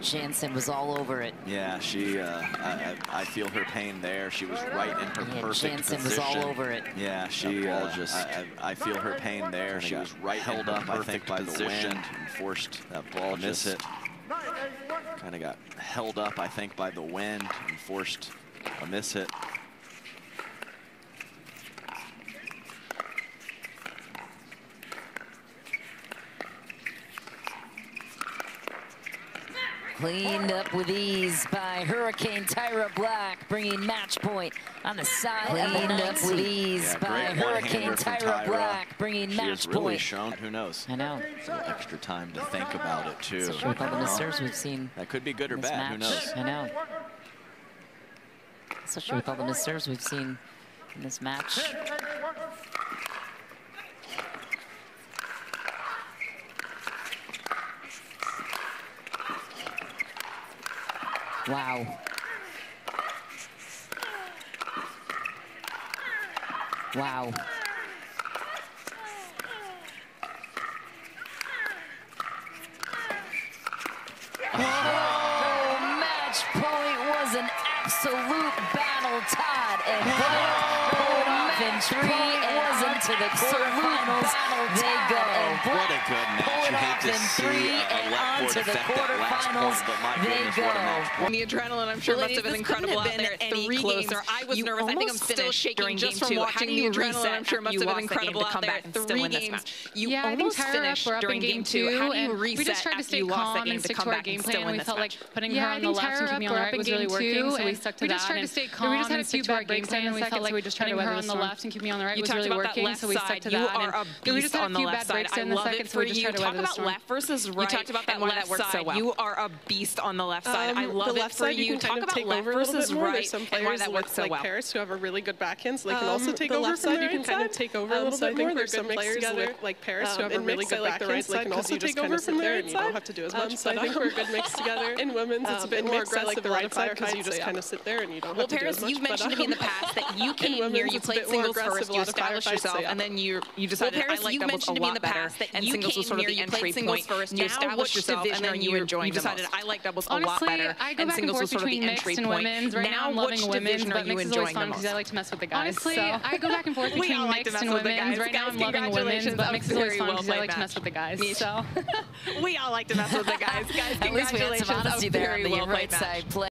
[SPEAKER 1] Jansen was all over it.
[SPEAKER 5] Yeah, she. Uh, I, I, feel her pain there. She was right in her yeah, perfect
[SPEAKER 1] Jansen
[SPEAKER 5] position.
[SPEAKER 1] was all over it.
[SPEAKER 5] Yeah, she. Uh, just. I, I, feel her pain there. She was right held up. I think by the wind and forced that ball to miss it. Kind of got held up, I think, by the wind and forced a miss hit.
[SPEAKER 9] Cleaned up with ease by Hurricane Tyra Black, bringing match point on the side Cleaned up with ease yeah, by Hurricane Tyra, Tyra, Black, bringing
[SPEAKER 5] she
[SPEAKER 9] match
[SPEAKER 5] really
[SPEAKER 9] point.
[SPEAKER 5] shown, who knows?
[SPEAKER 1] I know.
[SPEAKER 5] extra time to think about it, too.
[SPEAKER 1] Especially with all the missers we've seen.
[SPEAKER 5] That could be good or bad,
[SPEAKER 1] match.
[SPEAKER 5] who knows?
[SPEAKER 1] I know. Especially with all the missers we've seen in this match. Wow. Wow. Oh, match point was an absolute battle, Todd. And Black pulled off in three and into the quarterfinals. They go.
[SPEAKER 5] What a good match. You hate to see a left court effect that last point, but my goodness, what a match.
[SPEAKER 12] The adrenaline, I'm sure, must have been incredible out there. Three closer. I was nervous. I think I'm still shaking just from watching the adrenaline. I'm sure must have been incredible out there. Three games. You
[SPEAKER 13] yeah,
[SPEAKER 12] almost finished during game two. How do you reset
[SPEAKER 13] we just tried to stay calm and stick to our game plan. We felt like putting her on the left and keeping on the right was really working, so we stuck to that. We just tried to stay calm. We just had a few bad breaks and we felt like we just tried to her on the left and keeping on the right was really working, so we stuck to that.
[SPEAKER 12] You are a beast on the left side. Um, I love it for you. Talk about left versus right. You talked about that left side. You are a beast on the left side. I love it for you. Talk about left versus right
[SPEAKER 14] some
[SPEAKER 12] and why that works so
[SPEAKER 14] like
[SPEAKER 12] well.
[SPEAKER 14] Parris who have a really good backhand, so they can also um, take over from You can kind of take over a little bit more. There's some players with like Parris who um, have a really good backhand, so they can also take over from there, and you don't have to do as much. So I think we're a good mix together. In women's, it's a bit more aggressive. The right side because you just kind of sit there and you don't have to do as much.
[SPEAKER 12] Well, Parris, you've mentioned to me in the past that you came here, you played singles first, you established yourself, and then you you decided well, Parris, I like doubles a lot better, and singles was sort of the entry point. You established yourself, and then you enjoyed decided I like doubles a lot better, and singles was sort of the entry point. Now, which division are you enjoying the most?
[SPEAKER 13] I like to mess with the guys.
[SPEAKER 12] Honestly,
[SPEAKER 13] I go back and forth between mixed and women's. Right now, I'm loving women's, but mixed is always fun because I like to mess with the guys. So
[SPEAKER 12] we all like to mess with the guys. Guys,
[SPEAKER 1] At least we had some honesty there on the right side play.